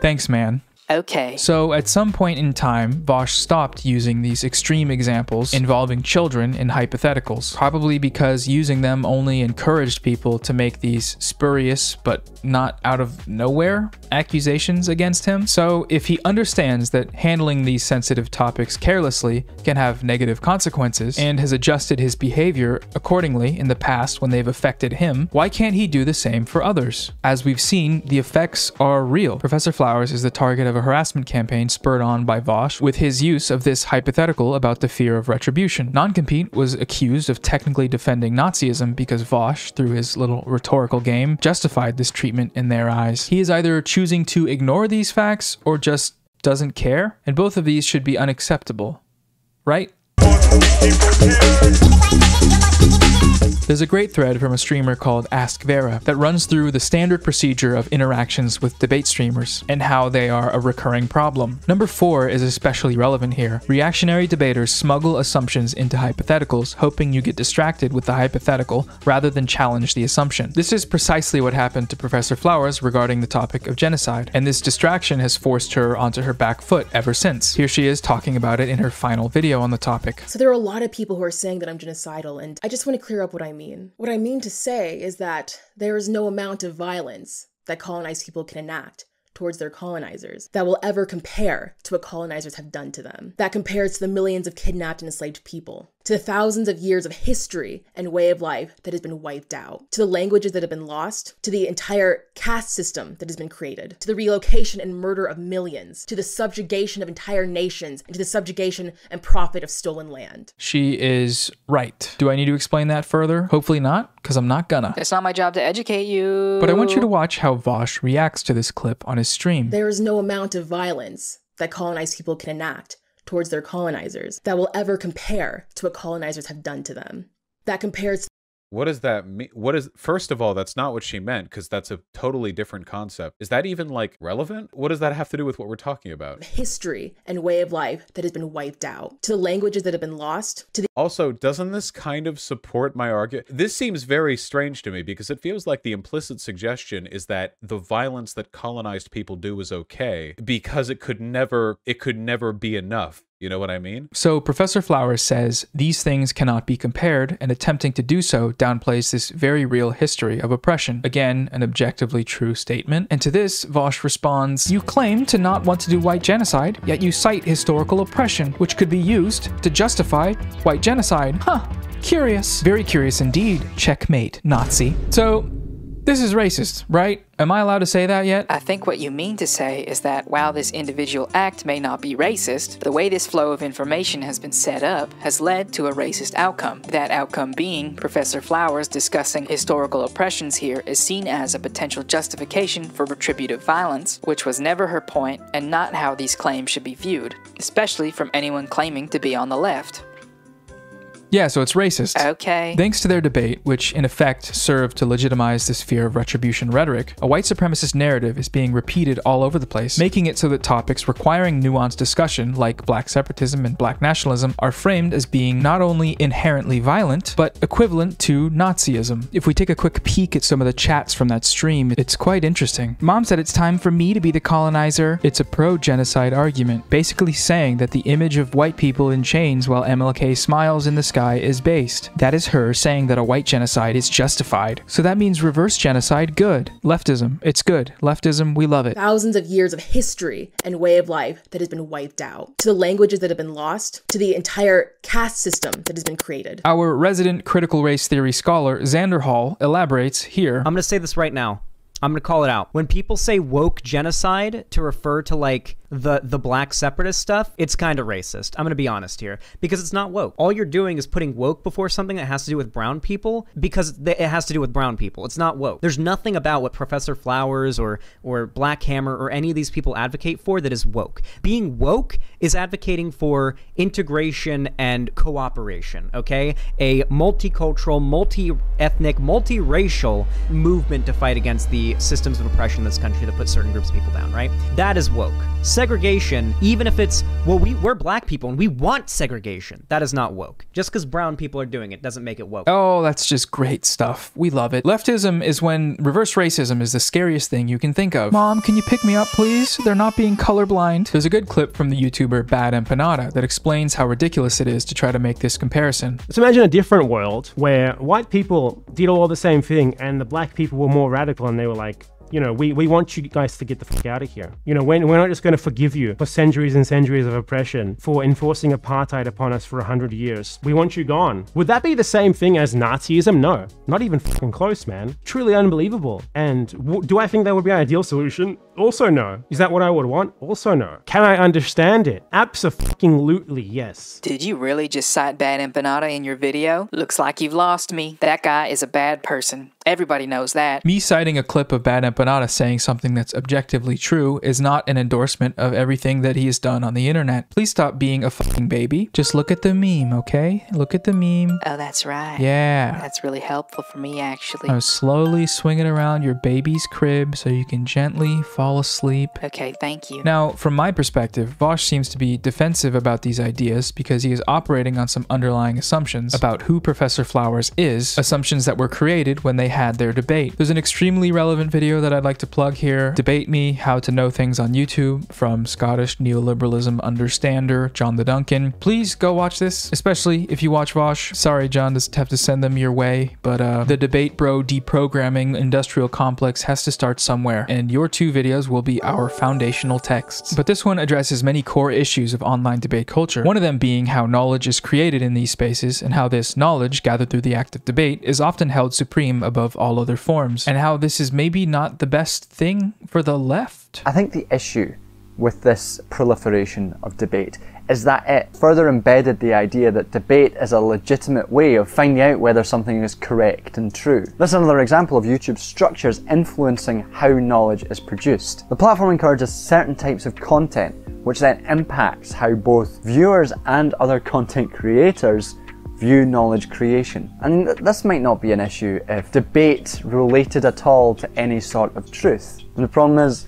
Thanks, man. Okay. So, at some point in time, Vaush stopped using these extreme examples involving children in hypotheticals, probably because using them only encouraged people to make these spurious but not out of nowhere accusations against him. So, if he understands that handling these sensitive topics carelessly can have negative consequences and has adjusted his behavior accordingly in the past when they've affected him, why can't he do the same for others? As we've seen, the effects are real. Professor Flowers is the target of a harassment campaign spurred on by Vaush with his use of this hypothetical about the fear of retribution. Noncompete was accused of technically defending Nazism because Vaush, through his little rhetorical game, justified this treatment in their eyes. He is either choosing to ignore these facts or just doesn't care, and both of these should be unacceptable. Right? There's a great thread from a streamer called Ask Vera that runs through the standard procedure of interactions with debate streamers and how they are a recurring problem. Number 4 is especially relevant here. Reactionary debaters smuggle assumptions into hypotheticals, hoping you get distracted with the hypothetical rather than challenge the assumption. This is precisely what happened to Professor Flowers regarding the topic of genocide, and this distraction has forced her onto her back foot ever since. Here she is talking about it in her final video on the topic. So there are a lot of people who are saying that I'm genocidal, and I just want to clear up what I mean. What I mean to say is that there is no amount of violence that colonized people can enact towards their colonizers that will ever compare to what colonizers have done to them. That compares to the millions of kidnapped and enslaved people, to the thousands of years of history and way of life that has been wiped out, to the languages that have been lost, to the entire caste system that has been created, to the relocation and murder of millions, to the subjugation of entire nations, and to the subjugation and profit of stolen land. She is right. Do I need to explain that further? Hopefully not, because I'm not gonna. It's not my job to educate you. But I want you to watch how Vaush reacts to this clip on his stream. There is no amount of violence that colonized people can enact towards their colonizers that will ever compare to what colonizers have done to them. That compares What does that mean? What is, first of all, that's not what she meant because that's a totally different concept. Is that even like relevant? What does that have to do with what we're talking about? history and way of life that has been wiped out, to the languages that have been lost, to the Also, doesn't this kind of support my argument? This seems very strange to me because it feels like the implicit suggestion is that the violence that colonized people do is okay because it could never it could never be enough. You know what I mean? So, Professor Flowers says these things cannot be compared, and attempting to do so downplays this very real history of oppression. Again, an objectively true statement. And to this, Vaush responds You claim to not want to do white genocide, yet you cite historical oppression, which could be used to justify white genocide. Huh. Curious. Very curious indeed. Checkmate, Nazi. So, This is racist, right? Am I allowed to say that yet? I think what you mean to say is that while this individual act may not be racist, the way this flow of information has been set up has led to a racist outcome. That outcome being Professor Flowers discussing historical oppressions here is seen as a potential justification for retributive violence, which was never her point and not how these claims should be viewed, especially from anyone claiming to be on the left. Yeah, so it's racist. Okay. Thanks to their debate, which in effect served to legitimize this fear of retribution rhetoric, a white supremacist narrative is being repeated all over the place, making it so that topics requiring nuanced discussion, like black separatism and black nationalism, are framed as being not only inherently violent, but equivalent to Nazism. If we take a quick peek at some of the chats from that stream, it's quite interesting. Mom said it's time for me to be the colonizer. It's a pro genocide argument, basically saying that the image of white people in chains while MLK smiles in the sky is based. That is her saying that a white genocide is justified. So that means reverse genocide, good. Leftism, it's good. Leftism, we love it. Thousands of years of history and way of life that has been wiped out, to the languages that have been lost, to the entire caste system that has been created. Our resident critical race theory scholar, Xanderhal, elaborates here. I'm going to say this right now. I'm to call it out. When people say woke genocide to refer to like the the black separatist stuff, it's kind of racist. I'm to be honest here because it's not woke. All you're doing is putting woke before something that has to do with brown people because it has to do with brown people. It's not woke. There's nothing about what Professor Flowers or or Black Hammer or any of these people advocate for that is woke. Being woke is advocating for integration and cooperation, okay? A multicultural, multi-ethnic, multiracial movement to fight against the systems of oppression in this country that put certain groups of people down, right? That is woke. Segregation, even if it's well, we we're black people and we want segregation. That is not woke. Just because brown people are doing it doesn't make it woke. Oh, that's just great stuff. We love it. Leftism is when reverse racism is the scariest thing you can think of. Mom, can you pick me up, please? They're not being colorblind. There's a good clip from the YouTuber Bad Empanada that explains how ridiculous it is to try to make this comparison. So imagine a different world where white people did all the same thing and the black people were more radical and they were like, you know, we, we want you guys to get the fuck out of here. You know, we're, we're not just going to forgive you for centuries and centuries of oppression, for enforcing apartheid upon us for a hundred years. We want you gone. Would that be the same thing as Nazism? No, not even fucking close, man. Truly unbelievable. And do I think that would be an ideal solution? Also no. Is that what I would want? Also no. Can I understand it? Absolutely yes. Did you really just cite Bad Empanada in your video? Looks like you've lost me. That guy is a bad person. Everybody knows that. Me citing a clip of Bad Empanada saying something that's objectively true is not an endorsement of everything that he has done on the internet. Please stop being a fucking baby. Just look at the meme, okay? Look at the meme. Oh, that's right. Yeah. That's really helpful for me, actually. I'm slowly swinging around your baby's crib so you can gently fall asleep. Okay, thank you. Now, from my perspective, Vaush seems to be defensive about these ideas because he is operating on some underlying assumptions about who Professor Flowers is, assumptions that were created when they had their debate. There's an extremely relevant video that I'd like to plug here. Debate Me, How to Know Things on YouTube from Scottish neoliberalism understander John the Duncan. Please go watch this, especially if you watch Vaush. Sorry, John, to have to send them your way, but uh, the debate bro deprogramming industrial complex has to start somewhere, and your two videos will be our foundational texts. But this one addresses many core issues of online debate culture, one of them being how knowledge is created in these spaces and how this knowledge gathered through the act of debate is often held supreme above all other forms, and how this is maybe not the best thing for the left. I think the issue with this proliferation of debate is that it further embedded the idea that debate is a legitimate way of finding out whether something is correct and true. This is another example of YouTube's structures influencing how knowledge is produced. The platform encourages certain types of content, which then impacts how both viewers and other content creators view knowledge creation. And this might not be an issue if debate related at all to any sort of truth. And the problem is,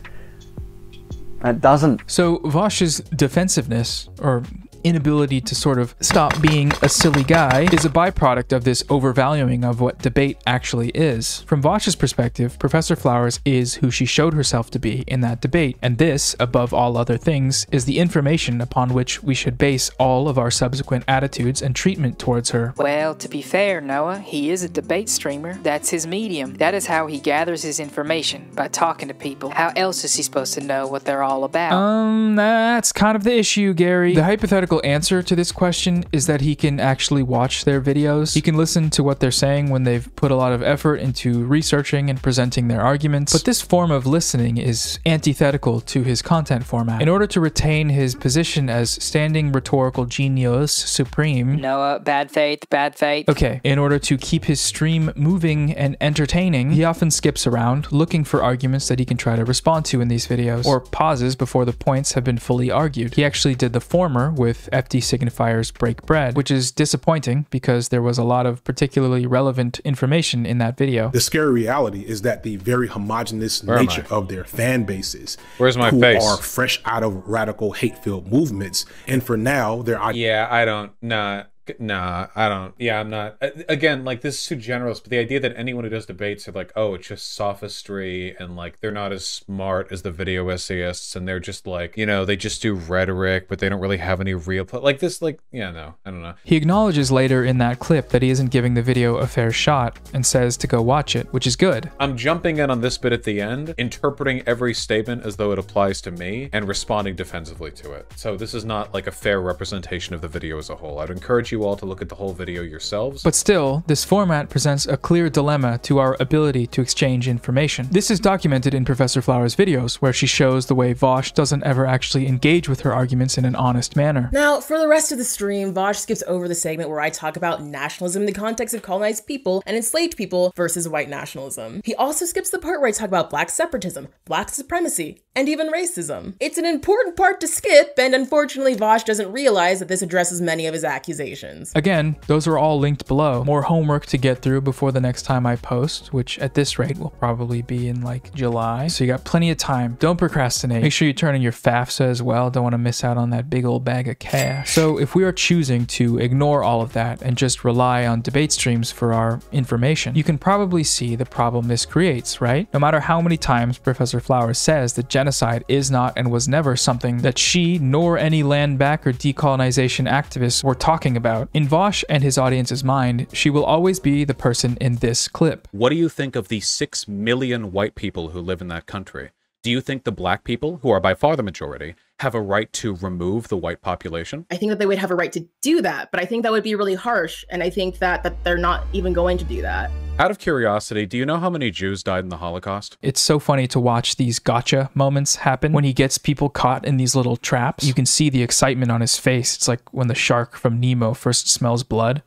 it doesn't. So Vaush's defensiveness, or inability to sort of stop being a silly guy is a byproduct of this overvaluing of what debate actually is. From Vaush's perspective, Professor Flowers is who she showed herself to be in that debate, and this, above all other things, is the information upon which we should base all of our subsequent attitudes and treatment towards her. Well, to be fair, Noah, he is a debate streamer. That's his medium. That is how he gathers his information, by talking to people. How else is he supposed to know what they're all about? Um, that's kind of the issue, Gary. The hypothetical practical answer to this question is that he can actually watch their videos. He can listen to what they're saying when they've put a lot of effort into researching and presenting their arguments. But this form of listening is antithetical to his content format. In order to retain his position as standing rhetorical genius supreme, Noah, bad faith, bad faith. Okay, in order to keep his stream moving and entertaining, he often skips around looking for arguments that he can try to respond to in these videos, or pauses before the points have been fully argued. He actually did the former with FD Signifier's Break Bread, which is disappointing because there was a lot of particularly relevant information in that video. The scary reality is that the very homogenous Where nature of their fan bases, Where's my who face? are fresh out of radical hate-filled movements, and for now, they're Yeah, I don't. Nah, g- nah, I don't. Yeah, I'm not. Again, like this is too generous, but the idea that anyone who does debates are like, oh, it's just sophistry, and like they're not as smart as the video essayists, and they're just like, you know, they just do rhetoric, but they don't really have any real. Pl-. Like this, like, yeah, no, I don't know. He acknowledges later in that clip that he isn't giving the video a fair shot and says to go watch it, which is good. I'm jumping in on this bit at the end, interpreting every statement as though it applies to me, and responding defensively to it. So this is not like a fair representation of the video as a whole. I'd encourage you all to look at the whole video yourselves. But still, this format presents a clear dilemma to our ability to exchange information. This is documented in Professor Flower's videos, where she shows the way Vaush doesn't ever actually engage with her arguments in an honest manner. Now, for the rest of the stream, Vaush skips over the segment where I talk about nationalism in the context of colonized people and enslaved people versus white nationalism. He also skips the part where I talk about black separatism, black supremacy, and even racism. It's an important part to skip, and unfortunately, Vaush doesn't realize that this addresses many of his accusations. Again, those are all linked below. More homework to get through before the next time I post, which at this rate will probably be in like July. So you got plenty of time. Don't procrastinate. Make sure you turn in your FAFSA as well. Don't want to miss out on that big old bag of cash. So if we are choosing to ignore all of that and just rely on debate streams for our information, you can probably see the problem this creates, right? No matter how many times Professor Flowers says that genocide is not and was never something that she nor any land back or decolonization activists were talking about, in Vaush and his audience's mind, she will always be the person in this clip. What do you think of the 6 million white people who live in that country? Do you think the black people, who are by far the majority, have a right to remove the white population? I think that they would have a right to do that, but I think that would be really harsh, and I think that, that they're not even going to do that. Out of curiosity, do you know how many Jews died in the Holocaust? It's so funny to watch these gotcha moments happen when he gets people caught in these little traps. You can see the excitement on his face. It's like when the shark from Nemo first smells blood.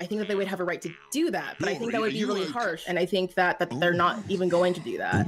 I think that they would have a right to do that, but I think that would be really harsh, and I think that, that they're not even going to do that.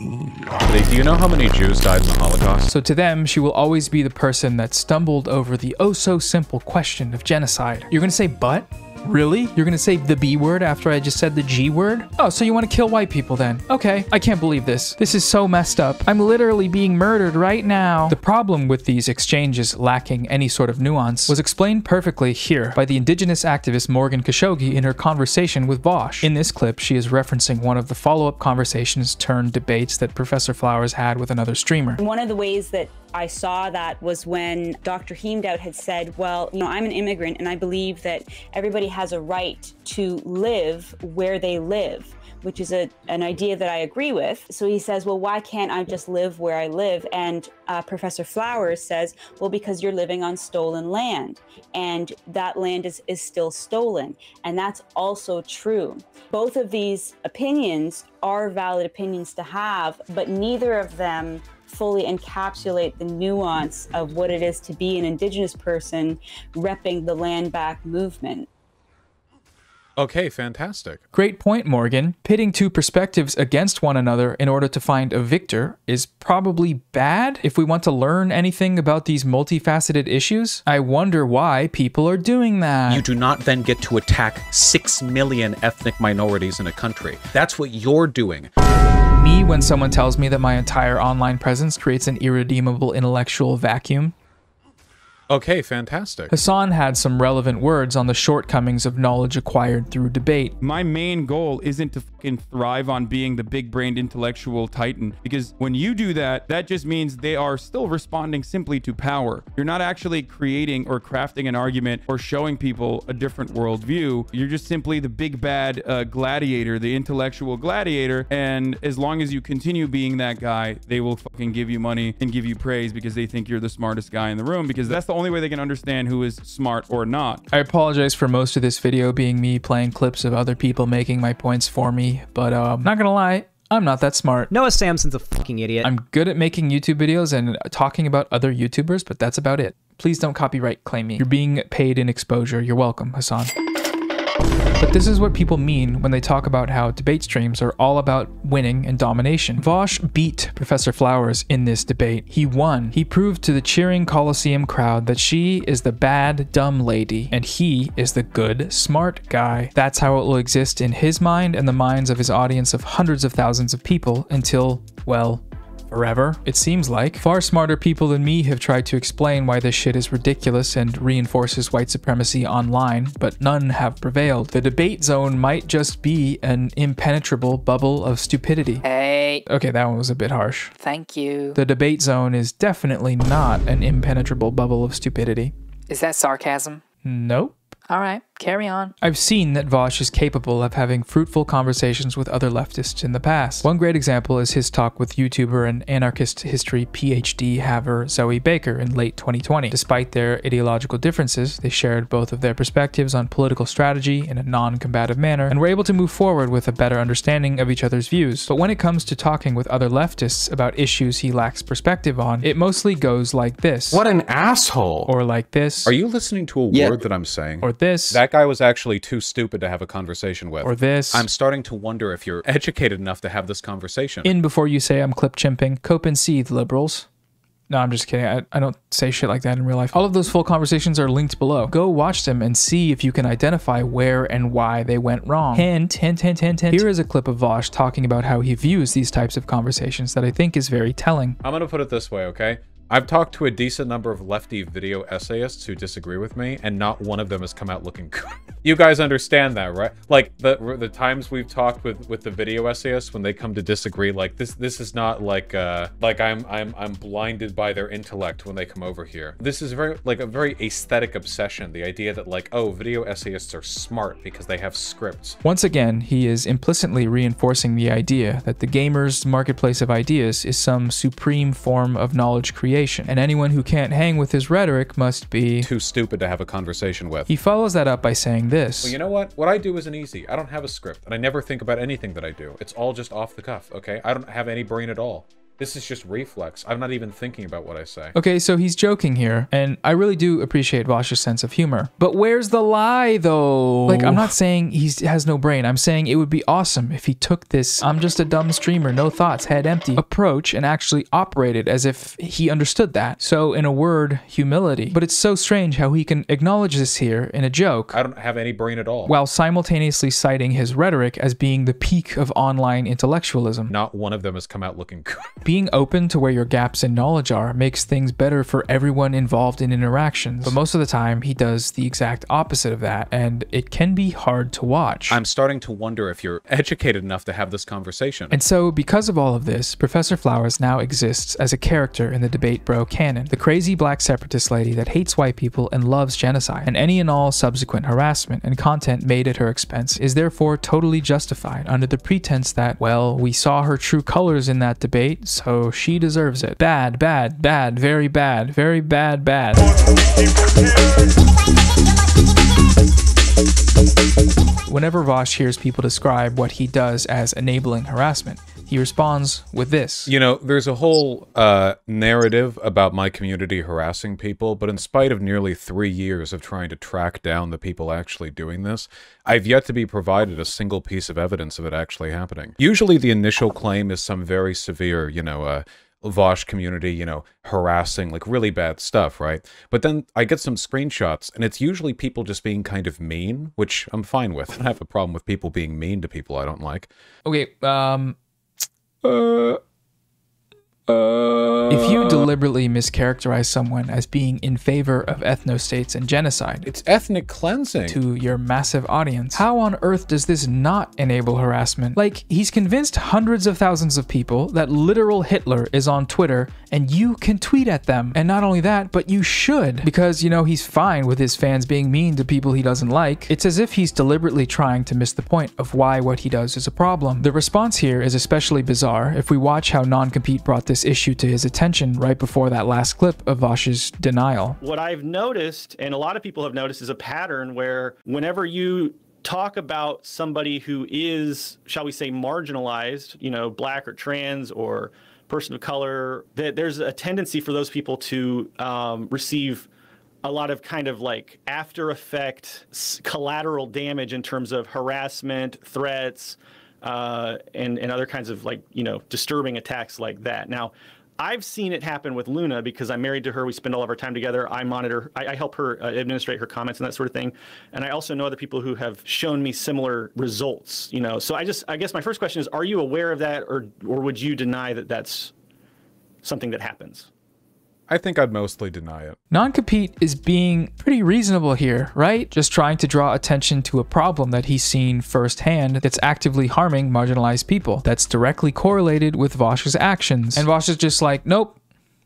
Lee, do you know how many Jews died in the Holocaust? So to them, she will always be the person that stumbled over the oh so simple question of genocide. You're gonna say but? Really? You're gonna say the B word after I just said the G word? Oh, so you wanna kill white people then? Okay, I can't believe this. This is so messed up. I'm literally being murdered right now. The problem with these exchanges lacking any sort of nuance was explained perfectly here by the indigenous activist Morgan Khashoggi in her conversation with Vaush. In this clip, she is referencing one of the follow-up conversations turned debates that Professor Flowers had with another streamer. One of the ways that I saw that was when Dr. Heemdout had said, Well, you know, I'm an immigrant and I believe that everybody has a right to live where they live. Which is a, an idea that I agree with. So he says, Well, why can't I just live where I live? And uh, Professor Flowers says, Well, because you're living on stolen land and that land is, is still stolen. And that's also true. Both of these opinions are valid opinions to have, but neither of them fully encapsulate the nuance of what it is to be an Indigenous person repping the land back movement. Okay, fantastic. Great point, Morgan. Pitting two perspectives against one another in order to find a victor is probably bad if we want to learn anything about these multifaceted issues. I wonder why people are doing that. You do not then get to attack 6 million ethnic minorities in a country. That's what you're doing. Me, when someone tells me that my entire online presence creates an irredeemable intellectual vacuum, Okay, fantastic. Hasan had some relevant words on the shortcomings of knowledge acquired through debate. My main goal isn't to fucking thrive on being the big brained intellectual titan because when you do that, that just means they are still responding simply to power. You're not actually creating or crafting an argument or showing people a different worldview. You're just simply the big bad uh, gladiator, the intellectual gladiator. And as long as you continue being that guy, they will fucking give you money and give you praise because they think you're the smartest guy in the room because that's the only way they can understand who is smart or not. I apologize for most of this video being me playing clips of other people making my points for me, but uh, not gonna lie, I'm not that smart. Noah Samsen's a fucking idiot. I'm good at making YouTube videos and talking about other YouTubers, but that's about it. Please don't copyright claim me. You're being paid in exposure. You're welcome, Hasan. But this is what people mean when they talk about how debate streams are all about winning and domination. Vaush beat Professor Flowers in this debate. He won. He proved to the cheering Coliseum crowd that she is the bad, dumb lady, and he is the good, smart guy. That's how it will exist in his mind and the minds of his audience of hundreds of thousands of people until, well, forever, it seems like. Far smarter people than me have tried to explain why this shit is ridiculous and reinforces white supremacy online, but none have prevailed. The debate zone might just be an impenetrable bubble of stupidity. Hey. Okay, that one was a bit harsh. Thank you. The debate zone is definitely not an impenetrable bubble of stupidity. Is that sarcasm? Nope. All right, carry on. I've seen that Vaush is capable of having fruitful conversations with other leftists in the past. One great example is his talk with YouTuber and anarchist history PhD haver Zoe Baker in late 2020. Despite their ideological differences, they shared both of their perspectives on political strategy in a non combative manner and were able to move forward with a better understanding of each other's views. But when it comes to talking with other leftists about issues he lacks perspective on, it mostly goes like this. What an asshole. Or like this. Are you listening to a Yeah. word that I'm saying? Or this. That guy was actually too stupid to have a conversation with. Or this. I'm starting to wonder if you're educated enough to have this conversation. In before you say I'm clip chimping, cope and seethe, liberals. No, I'm just kidding. I, I don't say shit like that in real life. All of those full conversations are linked below. Go watch them and see if you can identify where and why they went wrong. Hint, hint, hint, hint, hint. Here is a clip of Vaush talking about how he views these types of conversations that I think is very telling. I'm going to put it this way, okay? I've talked to a decent number of lefty video essayists who disagree with me, and not one of them has come out looking good. you guys understand that, right? Like the the times we've talked with with the video essayists when they come to disagree, like this this is not like uh like I'm I'm I'm blinded by their intellect when they come over here. This is very like a very aesthetic obsession. The idea that like oh video essayists are smart because they have scripts. Once again, he is implicitly reinforcing the idea that the gamer's marketplace of ideas is some supreme form of knowledge creation, and anyone who can't hang with his rhetoric must be too stupid to have a conversation with. He follows that up by saying this. Well, you know what? What I do isn't easy. I don't have a script, and I never think about anything that I do. It's all just off the cuff, okay? I don't have any brain at all. This is just reflex. I'm not even thinking about what I say. Okay, so he's joking here, and I really do appreciate Vaush's sense of humor. But where's the lie, though? Like, I'm not saying he has no brain. I'm saying it would be awesome if he took this I'm just a dumb streamer, no thoughts, head empty approach and actually operated as if he understood that. So, in a word, humility. But it's so strange how he can acknowledge this here in a joke I don't have any brain at all. while simultaneously citing his rhetoric as being the peak of online intellectualism. Not one of them has come out looking good. Being open to where your gaps in knowledge are makes things better for everyone involved in interactions. But most of the time, he does the exact opposite of that, and it can be hard to watch. I'm starting to wonder if you're educated enough to have this conversation. And so, because of all of this, Professor Flowers now exists as a character in the debate bro canon, the crazy black separatist lady that hates white people and loves genocide, and any and all subsequent harassment and content made at her expense is therefore totally justified under the pretense that, well, we saw her true colors in that debate, so she deserves it. Bad, bad, bad, very bad, very bad, bad. Whenever Vaush hears people describe what he does as enabling harassment, he responds with this. You know, there's a whole uh, narrative about my community harassing people, but in spite of nearly three years of trying to track down the people actually doing this, I've yet to be provided a single piece of evidence of it actually happening. Usually the initial claim is some very severe, you know, uh, Vaush community, you know, harassing, like really bad stuff, right? But then I get some screenshots, and it's usually people just being kind of mean, which I'm fine with. I have a problem with people being mean to people I don't like. Okay, um, uh, Uh, if you deliberately mischaracterize someone as being in favor of ethnostates and genocide, it's ethnic cleansing to your massive audience. How on earth does this not enable harassment? Like, he's convinced hundreds of thousands of people that literal Hitler is on Twitter and you can tweet at them. And not only that, but you should, because, you know, he's fine with his fans being mean to people he doesn't like. It's as if he's deliberately trying to miss the point of why what he does is a problem. The response here is especially bizarre if we watch how non-compete brought this issue to his attention right before that last clip of Vaush's denial. What I've noticed, and a lot of people have noticed, is a pattern where whenever you talk about somebody who is, shall we say, marginalized, you know, black or trans or person of color, that there's a tendency for those people to um, receive a lot of kind of like after effect collateral damage in terms of harassment, threats, uh, and and other kinds of like you know disturbing attacks like that. Now, I've seen it happen with Luna because I'm married to her. We spend all of our time together. I monitor, I, I help her uh, administrate her comments and that sort of thing. And I also know other people who have shown me similar results. You know, so I just, I guess my first question is: Are you aware of that, or or would you deny that that's something that happens? I think I'd mostly deny it. Non compete is being pretty reasonable here, right? Just trying to draw attention to a problem that he's seen firsthand that's actively harming marginalized people, that's directly correlated with Vaush's actions. And Vaush is just like, nope,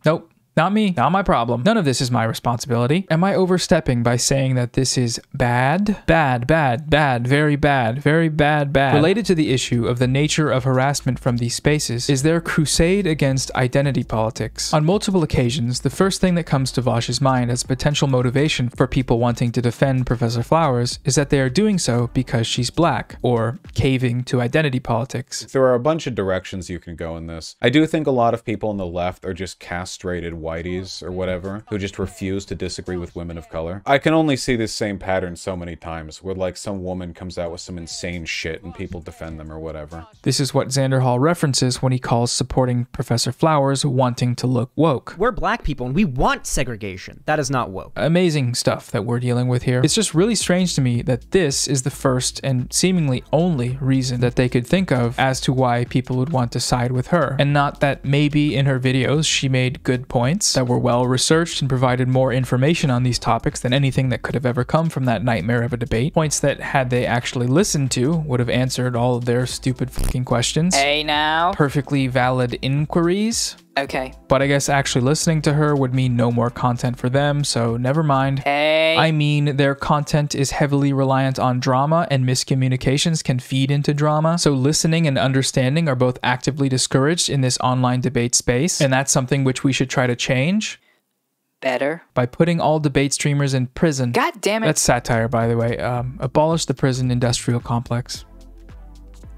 nope, not me, not my problem. None of this is my responsibility. Am I overstepping by saying that this is bad? Bad, bad, bad, very bad, very bad, bad. Related to the issue of the nature of harassment from these spaces is their crusade against identity politics. On multiple occasions, the first thing that comes to Vaush's mind as potential motivation for people wanting to defend Professor Flowers is that they are doing so because she's black, or caving to identity politics. There are a bunch of directions you can go in this. I do think a lot of people on the left are just castrated whiteys or whatever who just refuse to disagree with women of color. I can only see this same pattern so many times where like some woman comes out with some insane shit and people defend them or whatever. This is what Xanderhal references when he calls supporting Professor Flowers wanting to look woke. We're black people and we want segregation. That is not woke. Amazing stuff that we're dealing with here. It's just really strange to me that this is the first and seemingly only reason that they could think of as to why people would want to side with her. And not that maybe in her videos she made good points points that were well researched and provided more information on these topics than anything that could have ever come from that nightmare of a debate. Points that, had they actually listened to, would have answered all of their stupid fucking questions. Hey now. Perfectly valid inquiries. Okay. But I guess actually listening to her would mean no more content for them, so never mind. Hey. I mean, their content is heavily reliant on drama, and miscommunications can feed into drama, so listening and understanding are both actively discouraged in this online debate space, and that's something which we should try to change. Better. By putting all debate streamers in prison. God damn it. That's satire, by the way. Um, abolish the prison industrial complex.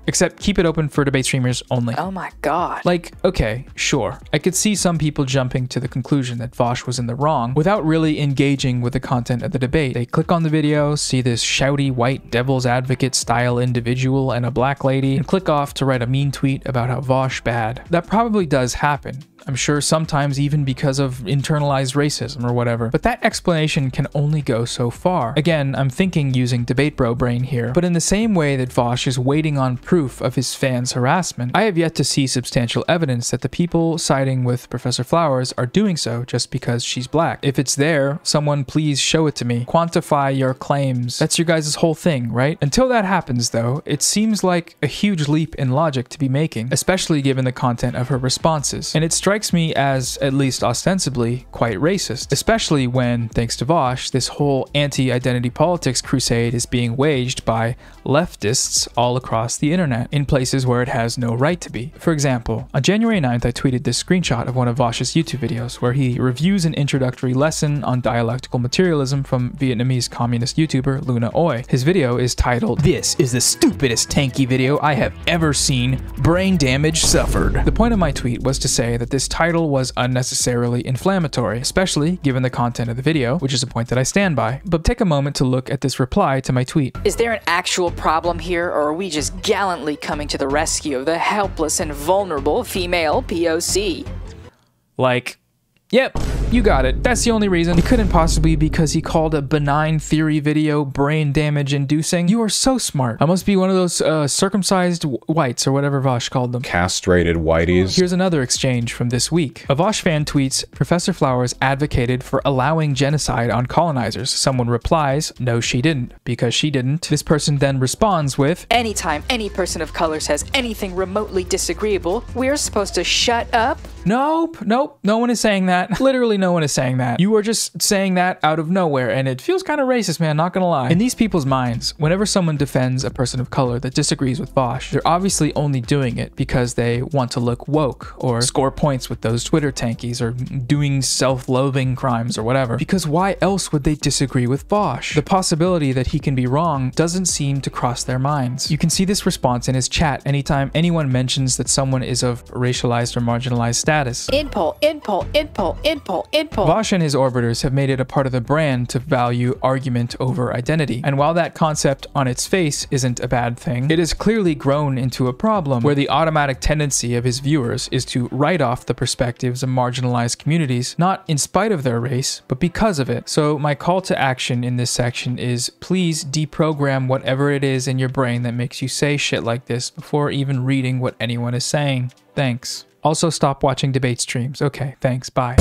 Except keep it open for debate streamers only. Oh my god. Like, okay, sure. I could see some people jumping to the conclusion that Vaush was in the wrong without really engaging with the content of the debate. They click on the video, see this shouty white devil's advocate style individual and a black lady, and click off to write a mean tweet about how Vaush bad. That probably does happen. I'm sure sometimes even because of internalized racism or whatever. But that explanation can only go so far. Again, I'm thinking using debate bro brain here, but in the same way that Vaush is waiting on proof of his fans' harassment, I have yet to see substantial evidence that the people siding with Professor Flowers are doing so just because she's black. If it's there, someone please show it to me. Quantify your claims. That's your guys' whole thing, right? Until that happens though, it seems like a huge leap in logic to be making, especially given the content of her responses. And it strikes strikes me as, at least ostensibly, quite racist, especially when, thanks to Vaush, this whole anti identity politics crusade is being waged by leftists all across the internet, in places where it has no right to be. For example, on January 9th, I tweeted this screenshot of one of Vaush's YouTube videos where he reviews an introductory lesson on dialectical materialism from Vietnamese communist YouTuber Luna Oi. His video is titled, This is the stupidest tanky video I have ever seen. Brain damage suffered. The point of my tweet was to say that this title was unnecessarily inflammatory, especially given the content of the video, which is a point that I stand by. But take a moment to look at this reply to my tweet. Is there an actual problem here, or are we just gallantly coming to the rescue of the helpless and vulnerable female POC? Like, yep, you got it. That's the only reason. It couldn't possibly be because he called a benign theory video brain damage inducing. You are so smart. I must be one of those uh, circumcised whites or whatever Vaush called them. Castrated whiteys. Here's another exchange from this week. A Vaush fan tweets, Professor Flowers advocated for allowing genocide on colonizers. Someone replies, no, she didn't, because she didn't. This person then responds with, Anytime any person of color says anything remotely disagreeable, we're supposed to shut up? Nope, nope, no one is saying that. Literally, no one is saying that. You are just saying that out of nowhere, and it feels kind of racist, man, not gonna lie. In these people's minds, whenever someone defends a person of color that disagrees with Vaush, they're obviously only doing it because they want to look woke or score points with those Twitter tankies or doing self loathing crimes or whatever. Because why else would they disagree with Vaush? The possibility that he can be wrong doesn't seem to cross their minds. You can see this response in his chat anytime anyone mentions that someone is of racialized or marginalized status. Idpol, idpol, idpol, idpol, idpol. Vaush and his orbiters have made it a part of the brand to value argument over identity. And while that concept on its face isn't a bad thing, it has clearly grown into a problem where the automatic tendency of his viewers is to write off the perspectives of marginalized communities, not in spite of their race, but because of it. So my call to action in this section is please deprogram whatever it is in your brain that makes you say shit like this before even reading what anyone is saying. Thanks. Also, stop watching debate streams. Okay, thanks. Bye.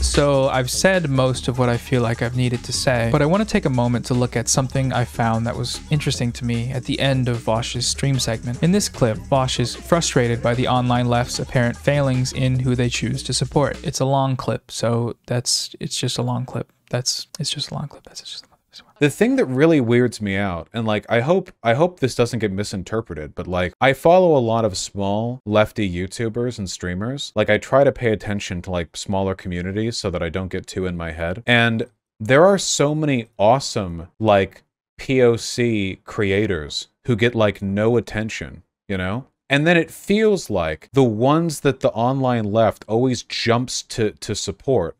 So, I've said most of what I feel like I've needed to say, but I want to take a moment to look at something I found that was interesting to me at the end of Vaush's stream segment. In this clip, Vaush is frustrated by the online left's apparent failings in who they choose to support. It's a long clip, so that's it's just a long clip. That's it's just a long clip. That's just The thing that really weirds me out, and like I hope I hope this doesn't get misinterpreted, but like I follow a lot of small lefty YouTubers and streamers. Like I try to pay attention to like smaller communities so that I don't get too in my head. And there are so many awesome like POC creators who get like no attention, you know? And then it feels like the ones that the online left always jumps to to support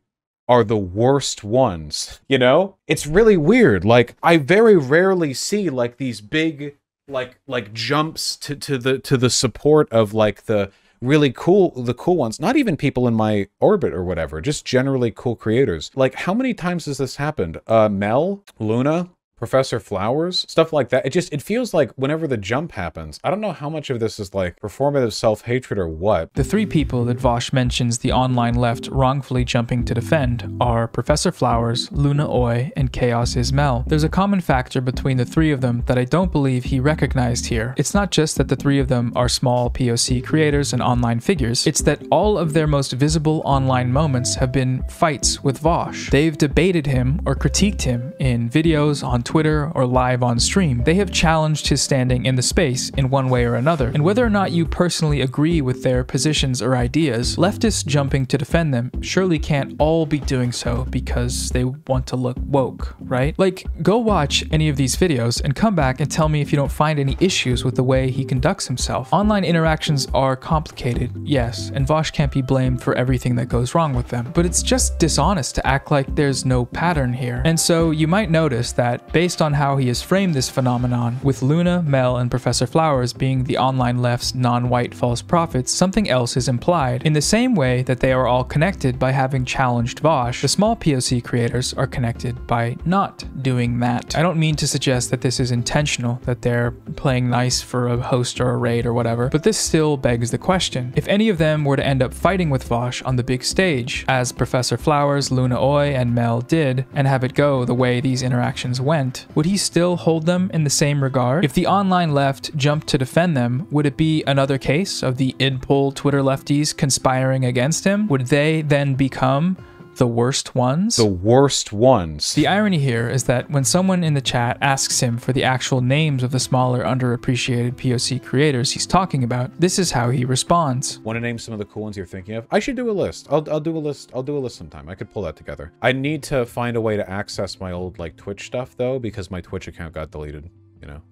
are the worst ones, you know? It's really weird. Like I very rarely see like these big like like jumps to to the to the support of like the really cool the cool ones. Not even people in my orbit or whatever just generally cool creators. Like how many times has this happened? Uh mel? Luna Professor Flowers, stuff like that. It just it feels like whenever the jump happens, I don't know how much of this is like performative self-hatred or what. The three people that Vaush mentions the online left wrongfully jumping to defend are Professor Flowers, Luna Oi, and Chaos Ismel. There's a common factor between the three of them that I don't believe he recognized here. It's not just that the three of them are small POC creators and online figures, it's that all of their most visible online moments have been fights with Vaush. They've debated him or critiqued him in videos on Twitter or live on stream. They have challenged his standing in the space in one way or another. And whether or not you personally agree with their positions or ideas, leftists jumping to defend them surely can't all be doing so because they want to look woke, right? Like, go watch any of these videos and come back and tell me if you don't find any issues with the way he conducts himself. Online interactions are complicated, yes, and Vaush can't be blamed for everything that goes wrong with them, but it's just dishonest to act like there's no pattern here. And so you might notice that based on how he has framed this phenomenon, with Luna, Mel, and Professor Flowers being the online left's non-white false prophets, something else is implied. In the same way that they are all connected by having challenged Vaush, the small POC creators are connected by not doing that. I don't mean to suggest that this is intentional, that they're playing nice for a host or a raid or whatever, but this still begs the question. If any of them were to end up fighting with Vaush on the big stage, as Professor Flowers, Luna Oi, and Mel did, and have it go the way these interactions went, would he still hold them in the same regard? If the online left jumped to defend them, would it be another case of the idpol Twitter lefties conspiring against him? Would they then become the worst ones? The worst ones. The irony here is that when someone in the chat asks him for the actual names of the smaller, underappreciated POC creators he's talking about, this is how he responds. Want to name some of the cool ones you're thinking of? I should do a list. I'll, I'll do a list. I'll do a list sometime. I could pull that together. I need to find a way to access my old like Twitch stuff though, because my Twitch account got deleted. You know.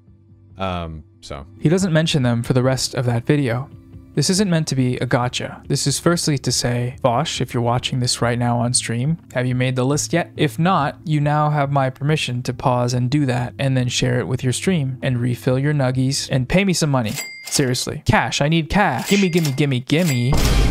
Um. So He doesn't mention them for the rest of that video. This isn't meant to be a gotcha. This is firstly to say, Vaush, if you're watching this right now on stream, have you made the list yet? If not, you now have my permission to pause and do that, and then share it with your stream, and refill your nuggies, and pay me some money. Seriously. Cash, I need cash. Gimme, gimme, gimme, gimme.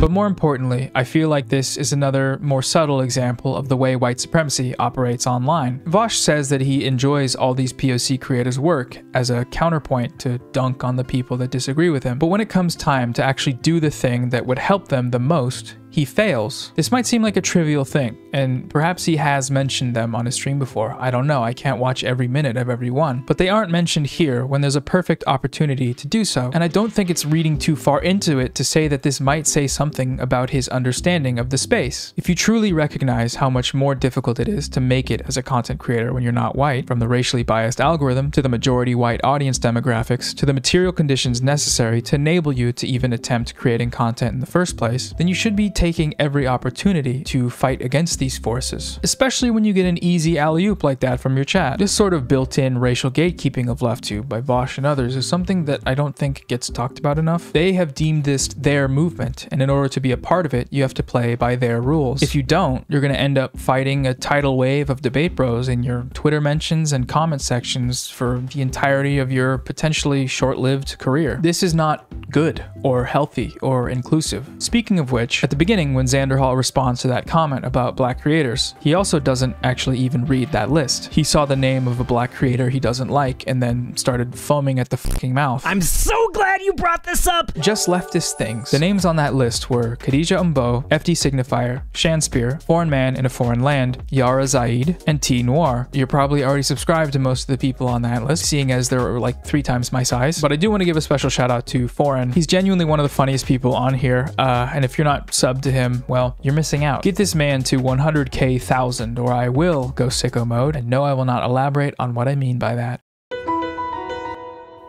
But more importantly, I feel like this is another more subtle example of the way white supremacy operates online. Vaush says that he enjoys all these POC creators' work as a counterpoint to dunk on the people that disagree with him. But when it comes time to actually do the thing that would help them the most, he fails. This might seem like a trivial thing, and perhaps he has mentioned them on his stream before. I don't know, I can't watch every minute of every one. But they aren't mentioned here when there's a perfect opportunity to do so, and I don't think it's reading too far into it to say that this might say something about his understanding of the space. If you truly recognize how much more difficult it is to make it as a content creator when you're not white, from the racially biased algorithm to the majority white audience demographics to the material conditions necessary to enable you to even attempt creating content in the first place, then you should be taking every opportunity to fight against these forces, especially when you get an easy alley-oop like that from your chat. This sort of built-in racial gatekeeping of LeftTube by Vaush and others is something that I don't think gets talked about enough. They have deemed this their movement, and in order to be a part of it, you have to play by their rules. If you don't, you're going to end up fighting a tidal wave of debate bros in your Twitter mentions and comment sections for the entirety of your potentially short-lived career. This is not good or healthy or inclusive. Speaking of which, at the beginning when Xanderhal responds to that comment about black creators, he also doesn't actually even read that list. He saw the name of a black creator he doesn't like and then started foaming at the fucking mouth. I'm so glad you brought this up! Just leftist things. The names on that list were Khadija Mbowe, FD Signifier, Shanspeare, Foreign Man in a Foreign Land, Yara Zaid, and T Noir. You're probably already subscribed to most of the people on that list, seeing as they're like three times my size. But I do want to give a special shout out to Foreign. He's genuinely one of the funniest people on here, uh, and if you're not to him, well, you're missing out. Get this man to 100k thousand, or I will go sicko mode, and no, I will not elaborate on what I mean by that.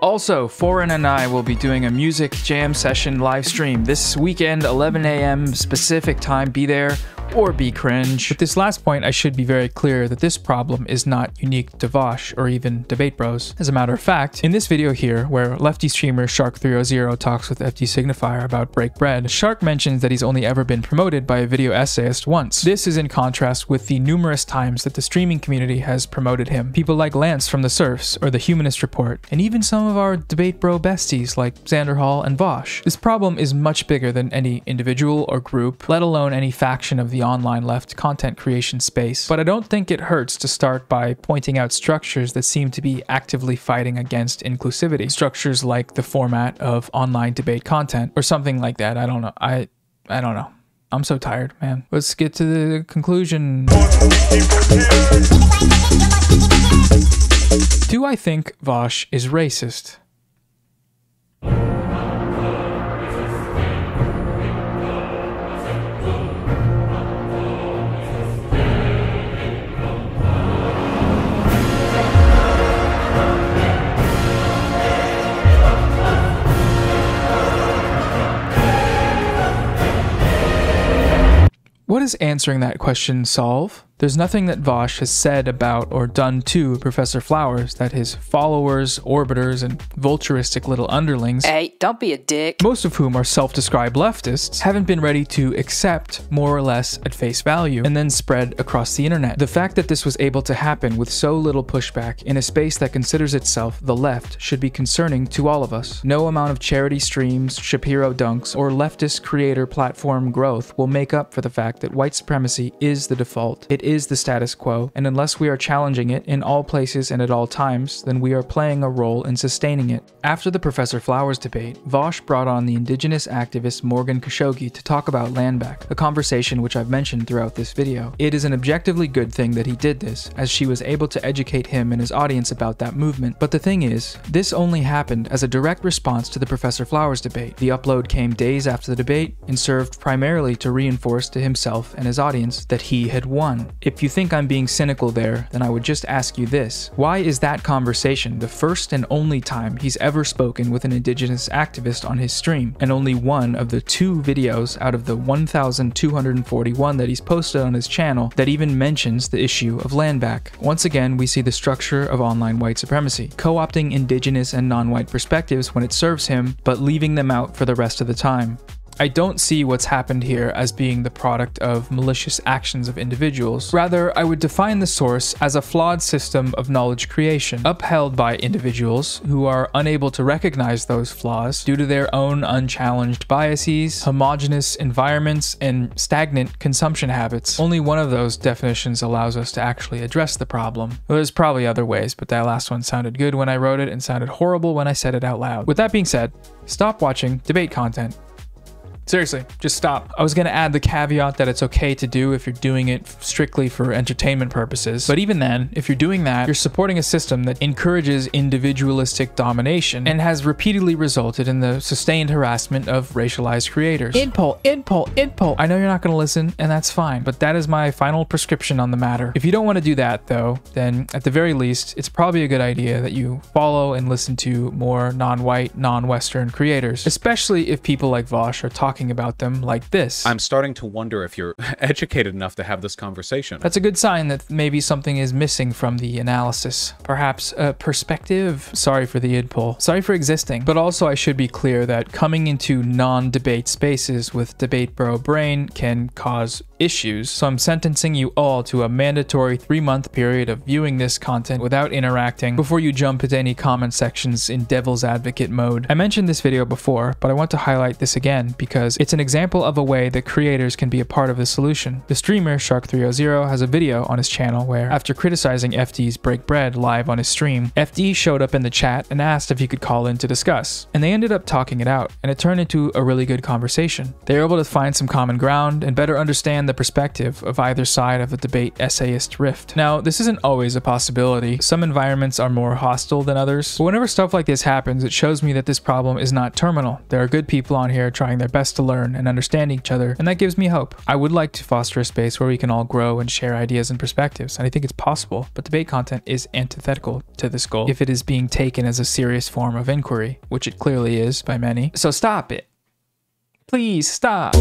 Also, Foreign and I will be doing a music jam session live stream this weekend, 11 a.m. specific time. Be there or be cringe. At this last point, I should be very clear that this problem is not unique to Vaush or even Debate Bros. As a matter of fact, in this video here, where lefty streamer Shark300 talks with FD Signifier about Break Bread, Shark mentions that he's only ever been promoted by a video essayist once. This is in contrast with the numerous times that the streaming community has promoted him. People like Lance from The Serfs or The Humanist Report, and even some of our Debate Bro besties like Xanderhal and Vaush. This problem is much bigger than any individual or group, let alone any faction of the online left content creation space. But I don't think it hurts to start by pointing out structures that seem to be actively fighting against inclusivity. Structures like the format of online debate content or something like that. I don't know. I I don't know. I'm so tired, man. Let's get to the conclusion. Do I think Vaush is racist? What does answering that question solve? There's nothing that Vaush has said about or done to Professor Flowers that his followers, orbiters, and vulturistic little underlings, Hey, don't be a dick. most of whom are self described leftists, haven't been ready to accept more or less at face value and then spread across the internet. The fact that this was able to happen with so little pushback in a space that considers itself the left should be concerning to all of us. No amount of charity streams, Shapiro dunks, or leftist creator platform growth will make up for the fact that white supremacy is the default. It is the status quo, and unless we are challenging it in all places and at all times, then we are playing a role in sustaining it. After the Professor Flowers debate, Vaush brought on the indigenous activist Morgan Khashoggi to talk about land back, a conversation which I've mentioned throughout this video. It is an objectively good thing that he did this, as she was able to educate him and his audience about that movement. But the thing is, this only happened as a direct response to the Professor Flowers debate. The upload came days after the debate and served primarily to reinforce to himself and his audience that he had won. If you think I'm being cynical there, then I would just ask you this. Why is that conversation the first and only time he's ever spoken with an indigenous activist on his stream, and only one of the two videos out of the 1,241 that he's posted on his channel that even mentions the issue of land back? Once again, we see the structure of online white supremacy, co-opting indigenous and non-white perspectives when it serves him, but leaving them out for the rest of the time. I don't see what's happened here as being the product of malicious actions of individuals. Rather, I would define the source as a flawed system of knowledge creation, upheld by individuals who are unable to recognize those flaws due to their own unchallenged biases, homogenous environments, and stagnant consumption habits. Only one of those definitions allows us to actually address the problem. Well, there's probably other ways, but that last one sounded good when I wrote it and sounded horrible when I said it out loud. With that being said, stop watching debate content. Seriously, just stop. I was going to add the caveat that it's okay to do if you're doing it strictly for entertainment purposes. But even then, if you're doing that, you're supporting a system that encourages individualistic domination and has repeatedly resulted in the sustained harassment of racialized creators. Idpol, idpol, idpol. I know you're not going to listen, and that's fine, but that is my final prescription on the matter. If you don't want to do that, though, then at the very least, it's probably a good idea that you follow and listen to more non-white, non-Western creators, especially if people like Vaush are talking about them like this. I'm starting to wonder if you're educated enough to have this conversation. That's a good sign that maybe something is missing from the analysis. Perhaps a perspective. Sorry for the idpol. Sorry for existing. But also I should be clear that coming into non-debate spaces with debate bro brain can cause issues. So I'm sentencing you all to a mandatory three month period of viewing this content without interacting before you jump into any comment sections in devil's advocate mode. I mentioned this video before, but I want to highlight this again because it's an example of a way that creators can be a part of the solution. The streamer Shark300 has a video on his channel where, after criticizing FD's Break Bread live on his stream, FD showed up in the chat and asked if he could call in to discuss. And they ended up talking it out, and it turned into a really good conversation. They were able to find some common ground and better understand the perspective of either side of the debate essayist rift. Now, this isn't always a possibility. Some environments are more hostile than others, but whenever stuff like this happens, it shows me that this problem is not terminal. There are good people on here trying their best to learn and understand each other, and that gives me hope. I would like to foster a space where we can all grow and share ideas and perspectives, and I think it's possible, but debate content is antithetical to this goal if it is being taken as a serious form of inquiry, which it clearly is by many. So stop it. Please stop.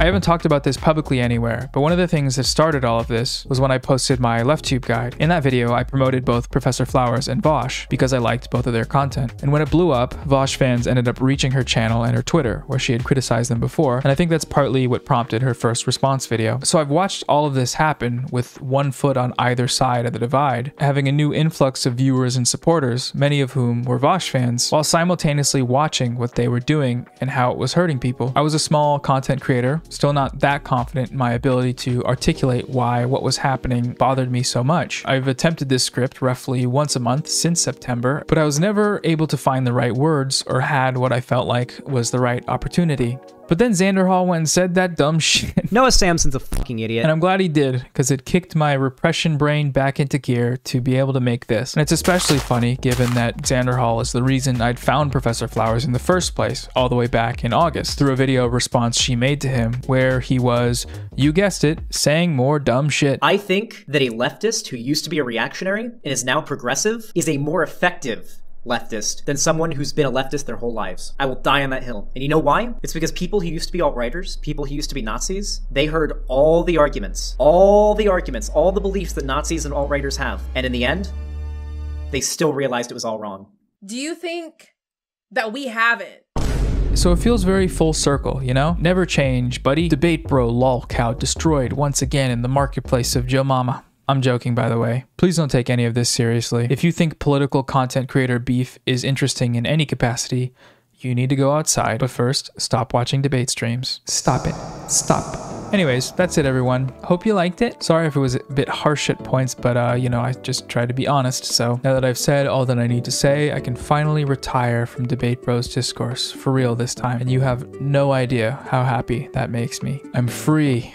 I haven't talked about this publicly anywhere, but one of the things that started all of this was when I posted my LeftTube guide. In that video, I promoted both Professor Flowers and Vaush because I liked both of their content. And when it blew up, Vaush fans ended up reaching her channel and her Twitter, where she had criticized them before, and I think that's partly what prompted her first response video. So I've watched all of this happen with one foot on either side of the divide, having a new influx of viewers and supporters, many of whom were Vaush fans, while simultaneously watching what they were doing and how it was hurting people. I was a small content creator, still not that confident in my ability to articulate why what was happening bothered me so much. I've attempted this script roughly once a month since September, but I was never able to find the right words or had what I felt like was the right opportunity. But then Xanderhal went and said that dumb shit. Noah Samsen's a fucking idiot. And I'm glad he did, because it kicked my repression brain back into gear to be able to make this. And it's especially funny given that Xanderhal is the reason I'd found Professor Flowers in the first place, all the way back in August, through a video response she made to him, where he was, you guessed it, saying more dumb shit. I think that a leftist who used to be a reactionary and is now progressive is a more effective leftist than someone who's been a leftist their whole lives. I will die on that hill. And you know why? It's because people who used to be alt-righters, people who used to be Nazis, they heard all the arguments, all the arguments, all the beliefs that Nazis and alt-righters have. And in the end, they still realized it was all wrong. Do you think that we haven't? So it feels very full circle, you know? Never change, buddy. Debate bro lol cow destroyed once again in the marketplace of Joe Mama. I'm joking, by the way. Please don't take any of this seriously. If you think political content creator beef is interesting in any capacity, you need to go outside. But first, stop watching debate streams. Stop it. Stop. Anyways, that's it, everyone. Hope you liked it. Sorry if it was a bit harsh at points, but uh, you know, I just tried to be honest. So now that I've said all that I need to say, I can finally retire from Debate Bros discourse for real this time. And you have no idea how happy that makes me. I'm free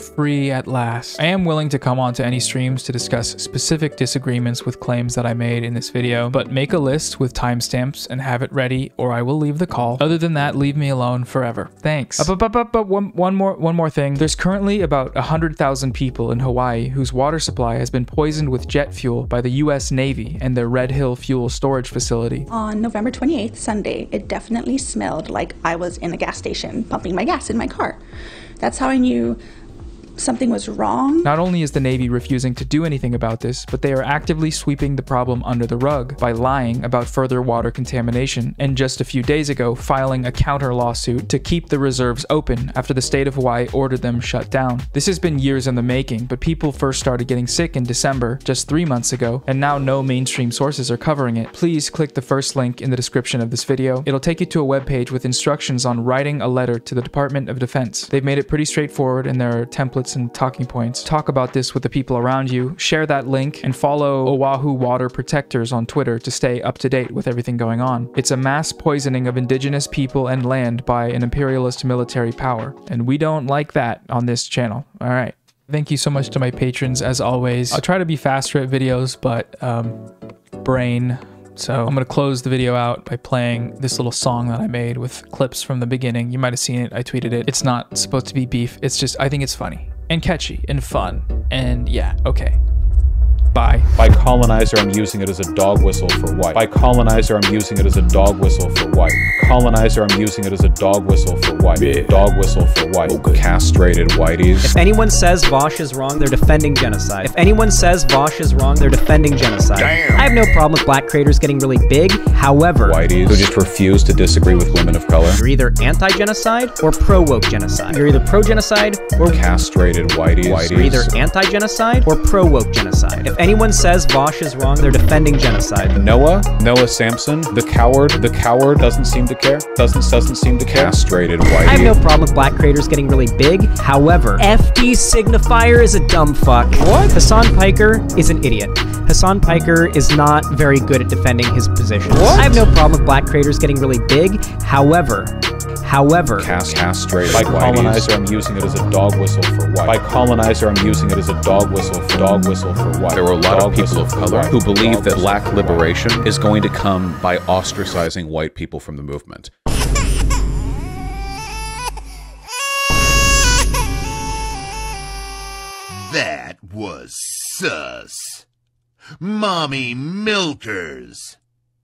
free at last. I am willing to come onto any streams to discuss specific disagreements with claims that I made in this video, but make a list with timestamps and have it ready or I will leave the call. Other than that, leave me alone forever. Thanks. Uh, but, but, but, one, one, more, one more thing. There's currently about 100,000 people in Hawaii whose water supply has been poisoned with jet fuel by the US Navy and their Red Hill fuel storage facility. On November 28th, Sunday, it definitely smelled like I was in a gas station pumping my gas in my car. That's how I knew something was wrong. Not only is the Navy refusing to do anything about this, but they are actively sweeping the problem under the rug by lying about further water contamination, and just a few days ago, filing a counter lawsuit to keep the reserves open after the state of Hawaii ordered them shut down. This has been years in the making, but people first started getting sick in December, just three months ago, and now no mainstream sources are covering it. Please click the first link in the description of this video. It'll take you to a webpage with instructions on writing a letter to the Department of Defense. They've made it pretty straightforward and there are templates and talking points. Talk about this with the people around you, share that link, and follow Oahu Water Protectors on Twitter to stay up to date with everything going on. It's a mass poisoning of indigenous people and land by an imperialist military power, and we don't like that on this channel. All right. Thank you so much to my patrons as always. I'll try to be faster at videos, but um, brain. So I'm gonna close the video out by playing this little song that I made with clips from the beginning. You might have seen it, I tweeted it. It's not supposed to be beef, it's just, I think it's funny and catchy and fun. And yeah, okay. Bye. By colonizer, I'm using it as a dog whistle for white. By colonizer, I'm using it as a dog whistle for white. Colonizer, I'm using it as a dog whistle for white. Dog whistle for white. Castrated whiteys. If anyone says Vaush is wrong, they're defending genocide. If anyone says Vaush is wrong, they're defending genocide. Damn. I have no problem with black creators getting really big. However, Whiteys who just refuse to disagree with women of color. you're either anti-genocide or pro-woke genocide. You're either pro-genocide or Castrated whiteys. You're either anti-genocide or pro-woke genocide. If anyone says Vaush is wrong, they're defending genocide. Noah, Noah Samsen, the coward, the coward doesn't seem to care. Doesn't doesn't seem to care. Castrated whitey. I have no problem with black creators getting really big. However, FD signifier is a dumb fuck. What? Hasan Piker is an idiot. Hasan Piker is not very good at defending his position. What? I have no problem with black creators getting really big. However, however, Cast, castrated. By colonizer, I'm using it as a dog whistle for white. By colonizer, I'm using it as a dog whistle for dog whistle for white. There were a lot of people of color who believe that black liberation is going to come by ostracizing white people from the movement. That was sus. Mommy milkers.